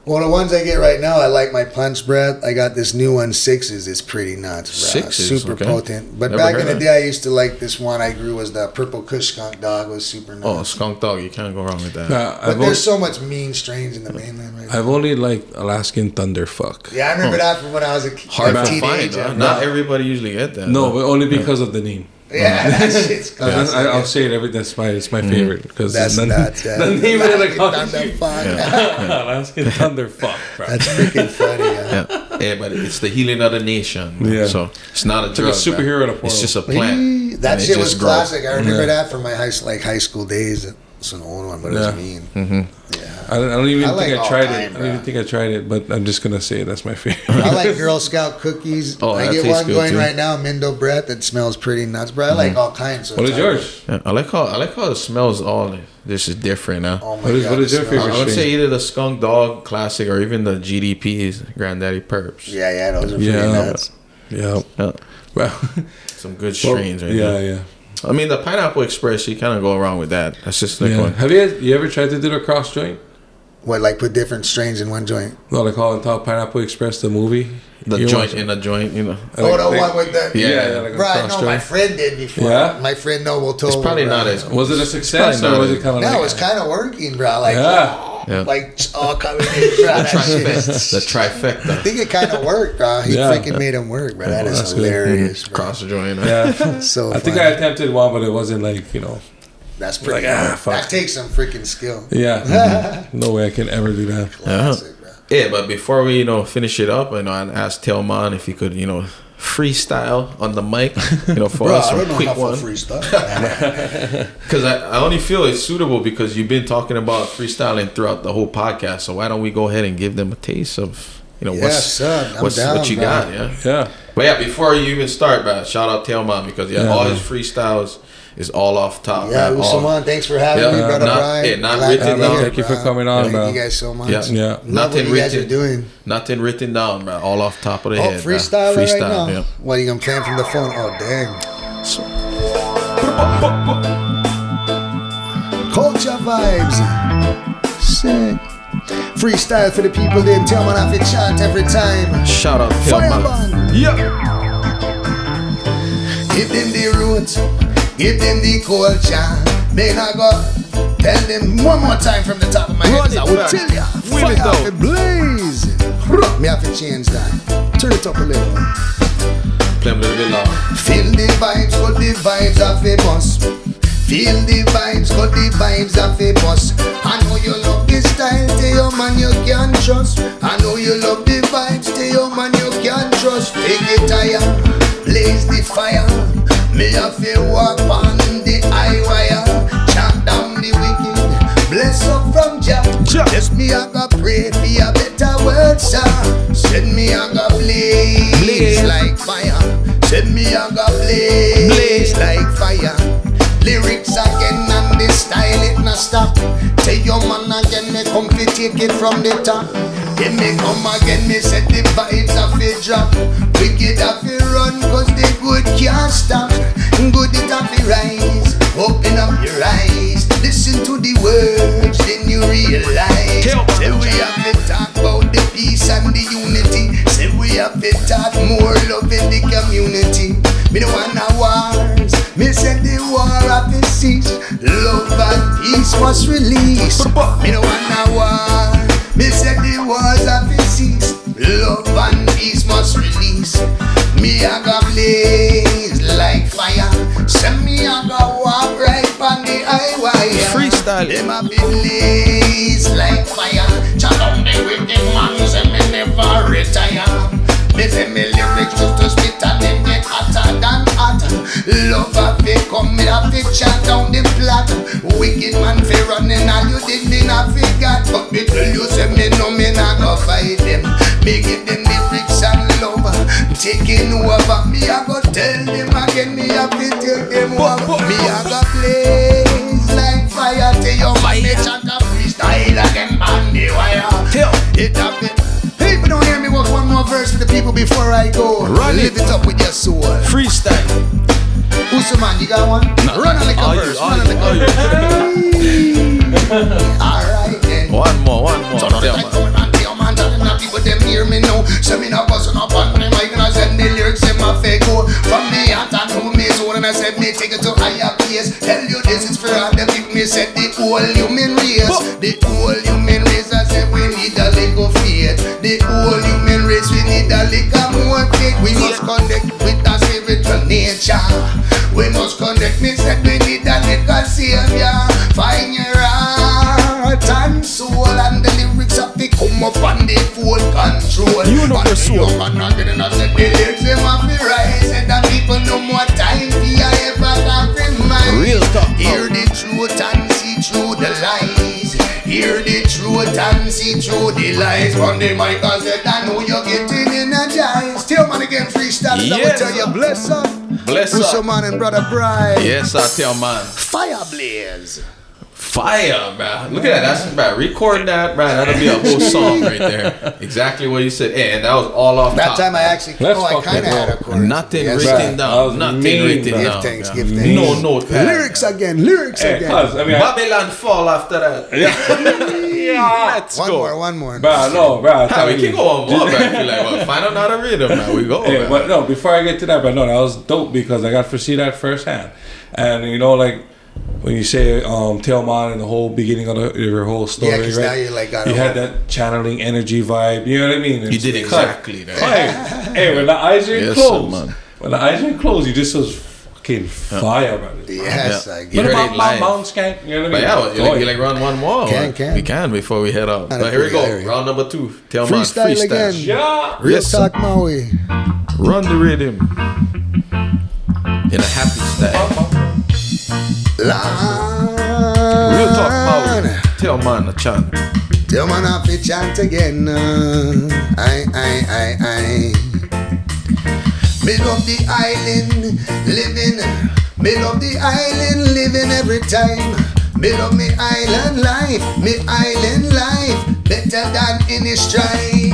Well, the ones I get right now, I like my punch breath. I got this new one, Sixes. It's pretty nuts, bro. Sixes, Super okay. potent. But Never back in the of it. day, I used to like this one I grew was the Purple Kush Skunk Dog. was super oh, nuts. Oh, skunk dog. You can't go wrong with that. Nah, but I've, there's only, so much mean strains in the mainland right. I've only liked Alaskan Thunderfuck. Yeah, I remember oh. that from when I was a, ki- Hard a to find. Huh? bro. Not everybody usually get that. No, though. but only because of the name. Yeah, that shit's I, classic. I, will say it every. That's my. It's my mm. favorite because That's the, nuts. Yeah. the name of the Alaskan country. Thunderfuck. Alaskan Thunderfuck, bro. That's freaking funny. Yeah. Yeah. yeah, but it's the healing of the nation. Yeah. So it's not a like a drug. superhero man. in a It's just a plant. That shit was just grows. classic. I remember Yeah. that from my high like high school days. It's an old one, but Yeah. it's mean. Mm-hmm. Yeah. I don't, I don't even I like think I tried time, it. I don't even think I tried it, but I'm just gonna say that's my favorite. I like Girl Scout cookies. Oh, I get one going too. right now, Mendo Breath, that smells pretty nuts, bro. I like all kinds. So what is it's yours? Yeah, I like how I like how it smells. All this is different now. Oh my What is- God, what is your smells- favorite I would strain? say either the skunk dog classic or even the GDP's Granddaddy Perps. Yeah, yeah, those are pretty Yeah. nuts. Yeah. Yeah. Well, Some good strains right yeah, there. yeah. I mean, the Pineapple Express, you kind of go around with that. That's just like yeah. one. Have you you ever tried to do the cross joint? What, like put different strains in one joint? No, like call it top Pineapple Express, the movie. The You joint in a joint, you know. I Oh, like- the like- one with the. Yeah. Yeah, yeah, like a Bro, I my friend did before. Yeah? My friend Noble told It's probably me, not as Was it a success or was it kind of No, like? it was kind of working, bro. Like, Yeah. Yeah. like all coming in, bro. That shit. Trifecta. The trifecta. I think it kind of worked, bro. He Yeah. freaking made him work, bro. That is that's good. hilarious, bro. Cross joint. huh? yeah. So I think. I attempted one, but it wasn't like you know. That's pretty. Like, ah, that takes some freaking skill. Yeah. no way I can ever do that. Classic, bro. Yeah, but before we, you know, finish it up, you know, I asked Teomon if he could, you know, freestyle on the mic, you know, for Bro, us I a don't know quick one. freestyle. Because I, I only feel it's suitable because you've been talking about freestyling throughout the whole podcast. So why don't we go ahead and give them a taste of, you know, Yeah, what's, son, what's down, what you bro. got, yeah. Yeah. But yeah, before you even start, man, shout out Teomon because yeah, Yeah, all man. his freestyles is all off top. yeah, man. all, Usman, thanks for having Yeah, me, brother not- Brian. yeah, not Glad written to be down. Thank you for bro. coming on, Thank bro. you guys so much. Yeah. Yeah. Love Nothing what you guys written. are doing. Nothing written down, man. All off top of the Oh, head. man. freestyle right now. yeah. What, are you gonna play 'em from the phone? Oh, dang. So- Culture vibes. Sick. Freestyle for the people, then tell me I to chant every time. Shout out Fire Teomon. Yeah. Give them the roots, give them the culture. Then I go tell them one more time from the top of my head. I will tell ya. Fire it it blaze. Me have to change that. Turn it up a little. Play a little bit loud. Feel the vibes, got the vibes of a bus. Feel the vibes, got the vibes of a bus. I know you love this style, tell your man you can trust. I know you love the vibes, tell your man you can trust. Take it higher, blaze the fire. Me have to walk on the high wire, chop down the wicked. Bless up from Jah. Yes, me I got pray for a better world, sir. Send me I got blaze, Blaze. like fire. Send me I got blaze, Blaze. like fire. Lyrics again and the style it not stop. Tell your man again, me come fi take it from the top. Then me come again, me set the vibes a drop. Wicked a run, cause the good can't stop. Good it a rise. Open up your eyes. Listen to the words, then you realize. Say we have to talk about the peace and the unity. Say we have to talk more love in the community. Me don't want no wars. Me said the war have to cease. Love and peace must release. Me don't want no war. Me said the wars have to cease. Love and peace must release. Me I got blaze like fire. Send me I got walk right on the highway. Freestyle. Them a blaze like fire. Chop down the wicked man, say me never retire. Me say me lyrics just to spit and them get hotter than. Love a fi come, me a fi chat down the plot. Wicked man fi running and you did me not forget. But me tell you say me know me not go fight them. Me give them lyrics and love. Taking over, me a go tell them again. Me a fi take them over. Me a go blaze like fire till your man me chat a freestyle again on the wire. It happen. People don't hear me walk one more verse for the people before I go. Run Live it. it up with your soul. Freestyle. Who's the man? You got one? Run a little All you, Run a you, little all you. Alright then. One more, one more. So the Tell time man. coming on, tell man, telling the people them hear me now. So me not busting up on the mic and I said the lyrics in my fake go from the heart and to me soul and I said me take it to higher place. Tell you this is for all the people. Me said the whole human race, the whole human race. I said we need a little faith. The whole human race we need a little more faith. We must connect with our spiritual nature. We must connect. Me said we need a little savior. Find your heart and soul and the lyrics of the come up and the full control. You know the young man not getting us said the lyrics them have to rise. Said that people no more time for you ever compromise. Real talk. Hear the truth and see through the lies. Hear the truth and see through the lies. One day my God said I know you're getting energized. Tell man again freestyle. I will Yes. tell you bless up. Bless up. man and brother Brian. Yes, I tell man. Fire blaze. Fire, man. Look at that. That's bro. Record that, bro. That'll be a whole song right there. Exactly what you said. And that was all off That top. time I actually, Let's oh, I fucking kind of had a chorus. Nothing Yes, written sir. Down. Nothing mean, written down. Give thanks, yeah. give thanks. No notepad. Lyrics again, lyrics Hey, again. cuz, I mean, I, Babylon fall after that. yeah. Let's One go. more, one more. Bro, no, bro. Ah, we can go on more, bro. I feel like, well, find another rhythm, man. We go. Hey, man. but no, before I get to that, but no, that was dope because I got to see that firsthand. And you know, like when you say um Teomon and the whole beginning of the, your whole story, Yeah, 'cause right? now you like you had that channeling energy vibe. You know what I mean? You It's did cut. exactly that. Hey, hey, when the eyes are Yes, closed, man. when the eyes are closed, you just was fucking fire, brother. Yes, Yeah. I You get heard it. it live. Bounce, skank, you know what I But mean? yeah, you Go like, you ahead. like round one more? Can, or- can. We can before we head out. I But here we go. agree. Round number two. Tell man, Freestyle freestyle. again. yeah. Real Yes, sir. talk Maui. Run the rhythm. In a happy style. Lord. Real talk, Maui. Tell man a chant. Tell man off the chant again. I, I, I, I. Me love the island living. Me love the island living every time. Me love me island life. Me island life better than any strife.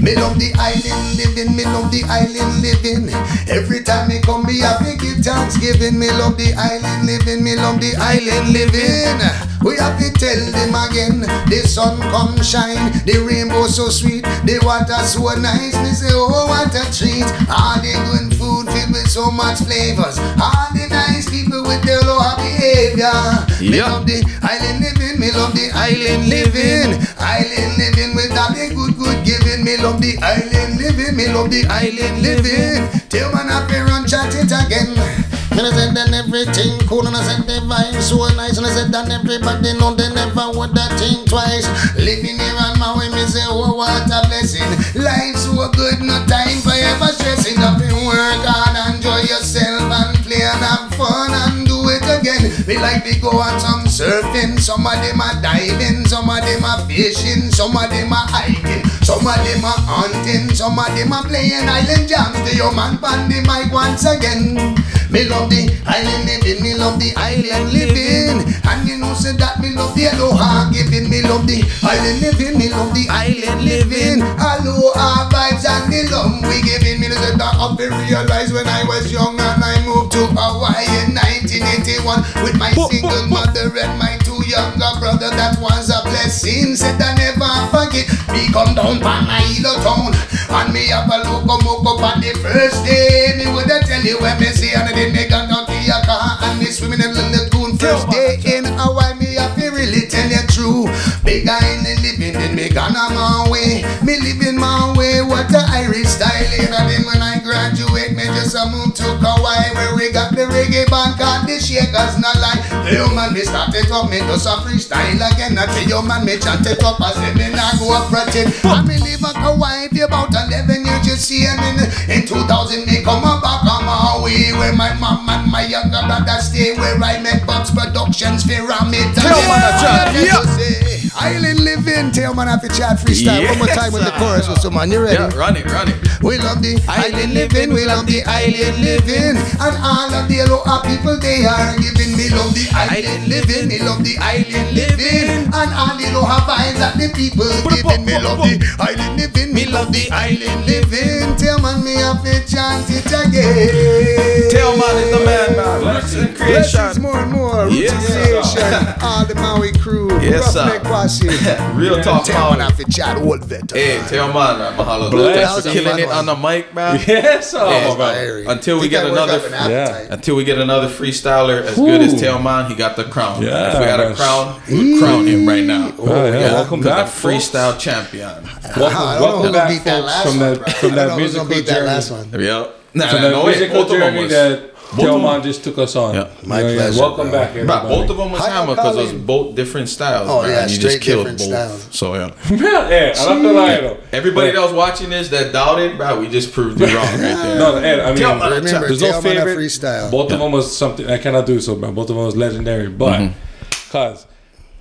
Me love the island living, me love the island living. Every time me come, me happy give thanksgiving. Me love the island living, me love the island living. We have to tell them again, the sun come shine, the rainbow so sweet, the water so nice. Me say, oh what a treat! All the good food filled with so much flavors. All the nice people with their low behavior. Me Yeah. love the island living, me love the island living. Me love the island living, me love the island living. Till man up here and chat it again. And I said then everything cool and I said the vibe so nice and I said that everybody know they never would that think twice. Living here on my way, me say oh what a blessing. Life so good, no time for ever stressing. Up and work hard, enjoy yourself and play and have fun and do it again. We like to go on some surfing, some of them are diving, some of them are fishing, some of them are hiking, some of them are hunting, some of them are playing island jams. The your man on the mic once again. Me love the island living, me love the island living, and you know say that me love the aloha giving, me love the island living, me love the island living, aloha vibes and the love we giving. Me know that I have to realize when I was young and I moved to Hawaii in 1981 with my single mother and my two younger brother. That was a blessing. Said I never forget. Me come down from my hilo town and me have a loco moco on the first day. Me woulda tell you when me see and then me gone down to your car and me swimming in the lagoon. First day in Hawaii, me have to really tell you true. Big guy in the living, then me gone on my way. Me living my way, what look away where we got the reggae band called the Shakers, not like the human me start it up, me do some freestyle again. I tell you man, me chant it up, I say me not go up pretend. I me live a Hawaii for about 11 years, you see, and in, in 2000 me come up back on my way where my mom and my younger brother stay, where I make Bugs Productions for Ramit. Tell man a chat, yeah. Island living, tell man have to chat freestyle. One more time with the chorus, so man, you ready? Yeah, run it, run it. We love the island living, we love the island living, and all of the yellow people they are giving. Me love the island living, me love the island living, and all the low vibes that the people giving. Me love the island living, me love the island living. Tell man me have to chant it again. Tell man is the man, man. Blessings and Blessings creation. more and more. Yes, Roots sir. All the Maui crew, Yes, sir. Roughneck Posse. Real talk, Tell man man. have to chat old veteran. Hey, tell man, man. Mahalo. Bless. Thanks That for killing it on the mic, man. Yes, oh, Yeah. man. Until we get another- up an appetite. Until we get another freestyler as good as Ooh. Teomon, he got the crown. Yeah, if we had a crown, we would crown him right now. Oh, yeah. yeah. Welcome Because back, the folks. freestyle champion. Ah, welcome, I don't know welcome back, beat that folks, from that from that don't know who's musical gonna beat that journey. last one. Yep. Nah, From nah, that no, musical both journey that both of Teomon them- just took us on. Yeah. My You know, pleasure, Welcome bro. back, Bruh, everybody. both of them was Hi, hammer because it was both different styles. Oh, bruh, yeah, and you straight just killed different both. styles. So yeah, yeah, I don't know everybody But- that was watching this that doubted, bro, we just proved you wrong right there. No, Ed, I mean, Tell man, Remember, there's no tell a favorite. freestyle. Both of them was something I cannot do so, bro. Both of them was legendary, but mm-hmm. cause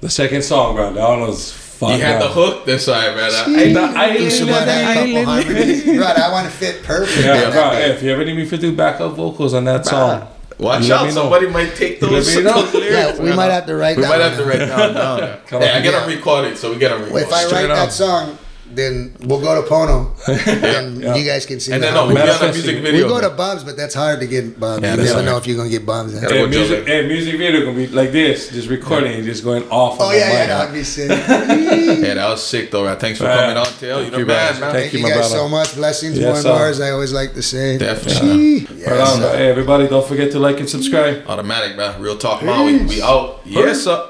the second song, bro, that one was fun. He had the hook. this why, man. I, The You island, should the want that couple island. harmonies. I want to fit perfect. Yeah, in bro. Hey, if you ever need me to do backup vocals on that song, watch out, me know. somebody might take those. those lyrics, Yeah, we might have to write We that might one have to down. write down. down. Come Hey, I on. gotta Yeah. record it, so we gotta record. Well, if I Straight write up. that song, then we'll go to Pono, and Yeah. you guys can see. and then that. no, we'll be on a Manifesting. music we video. go to Bob's, but that's hard to get Bob's. Yeah, you that's never know if you're gonna get Bob's. Gotta hey, music, Joe. hey, music video gonna be like this, just recording and just going off. Oh on the yeah, yeah, mic. that'd be sick. Yeah, that was sick though. Right? Thanks for Right. coming on, Tail. You Thank the you, man, man. man. Thank Thank you, you guys brother. so much. Blessings Yes, more and more, as I always like to say. Definitely. Yes, Right on. Hey, everybody, don't forget to like and subscribe. Automatic, man. Real talk, Maui. We out. Yes, sir.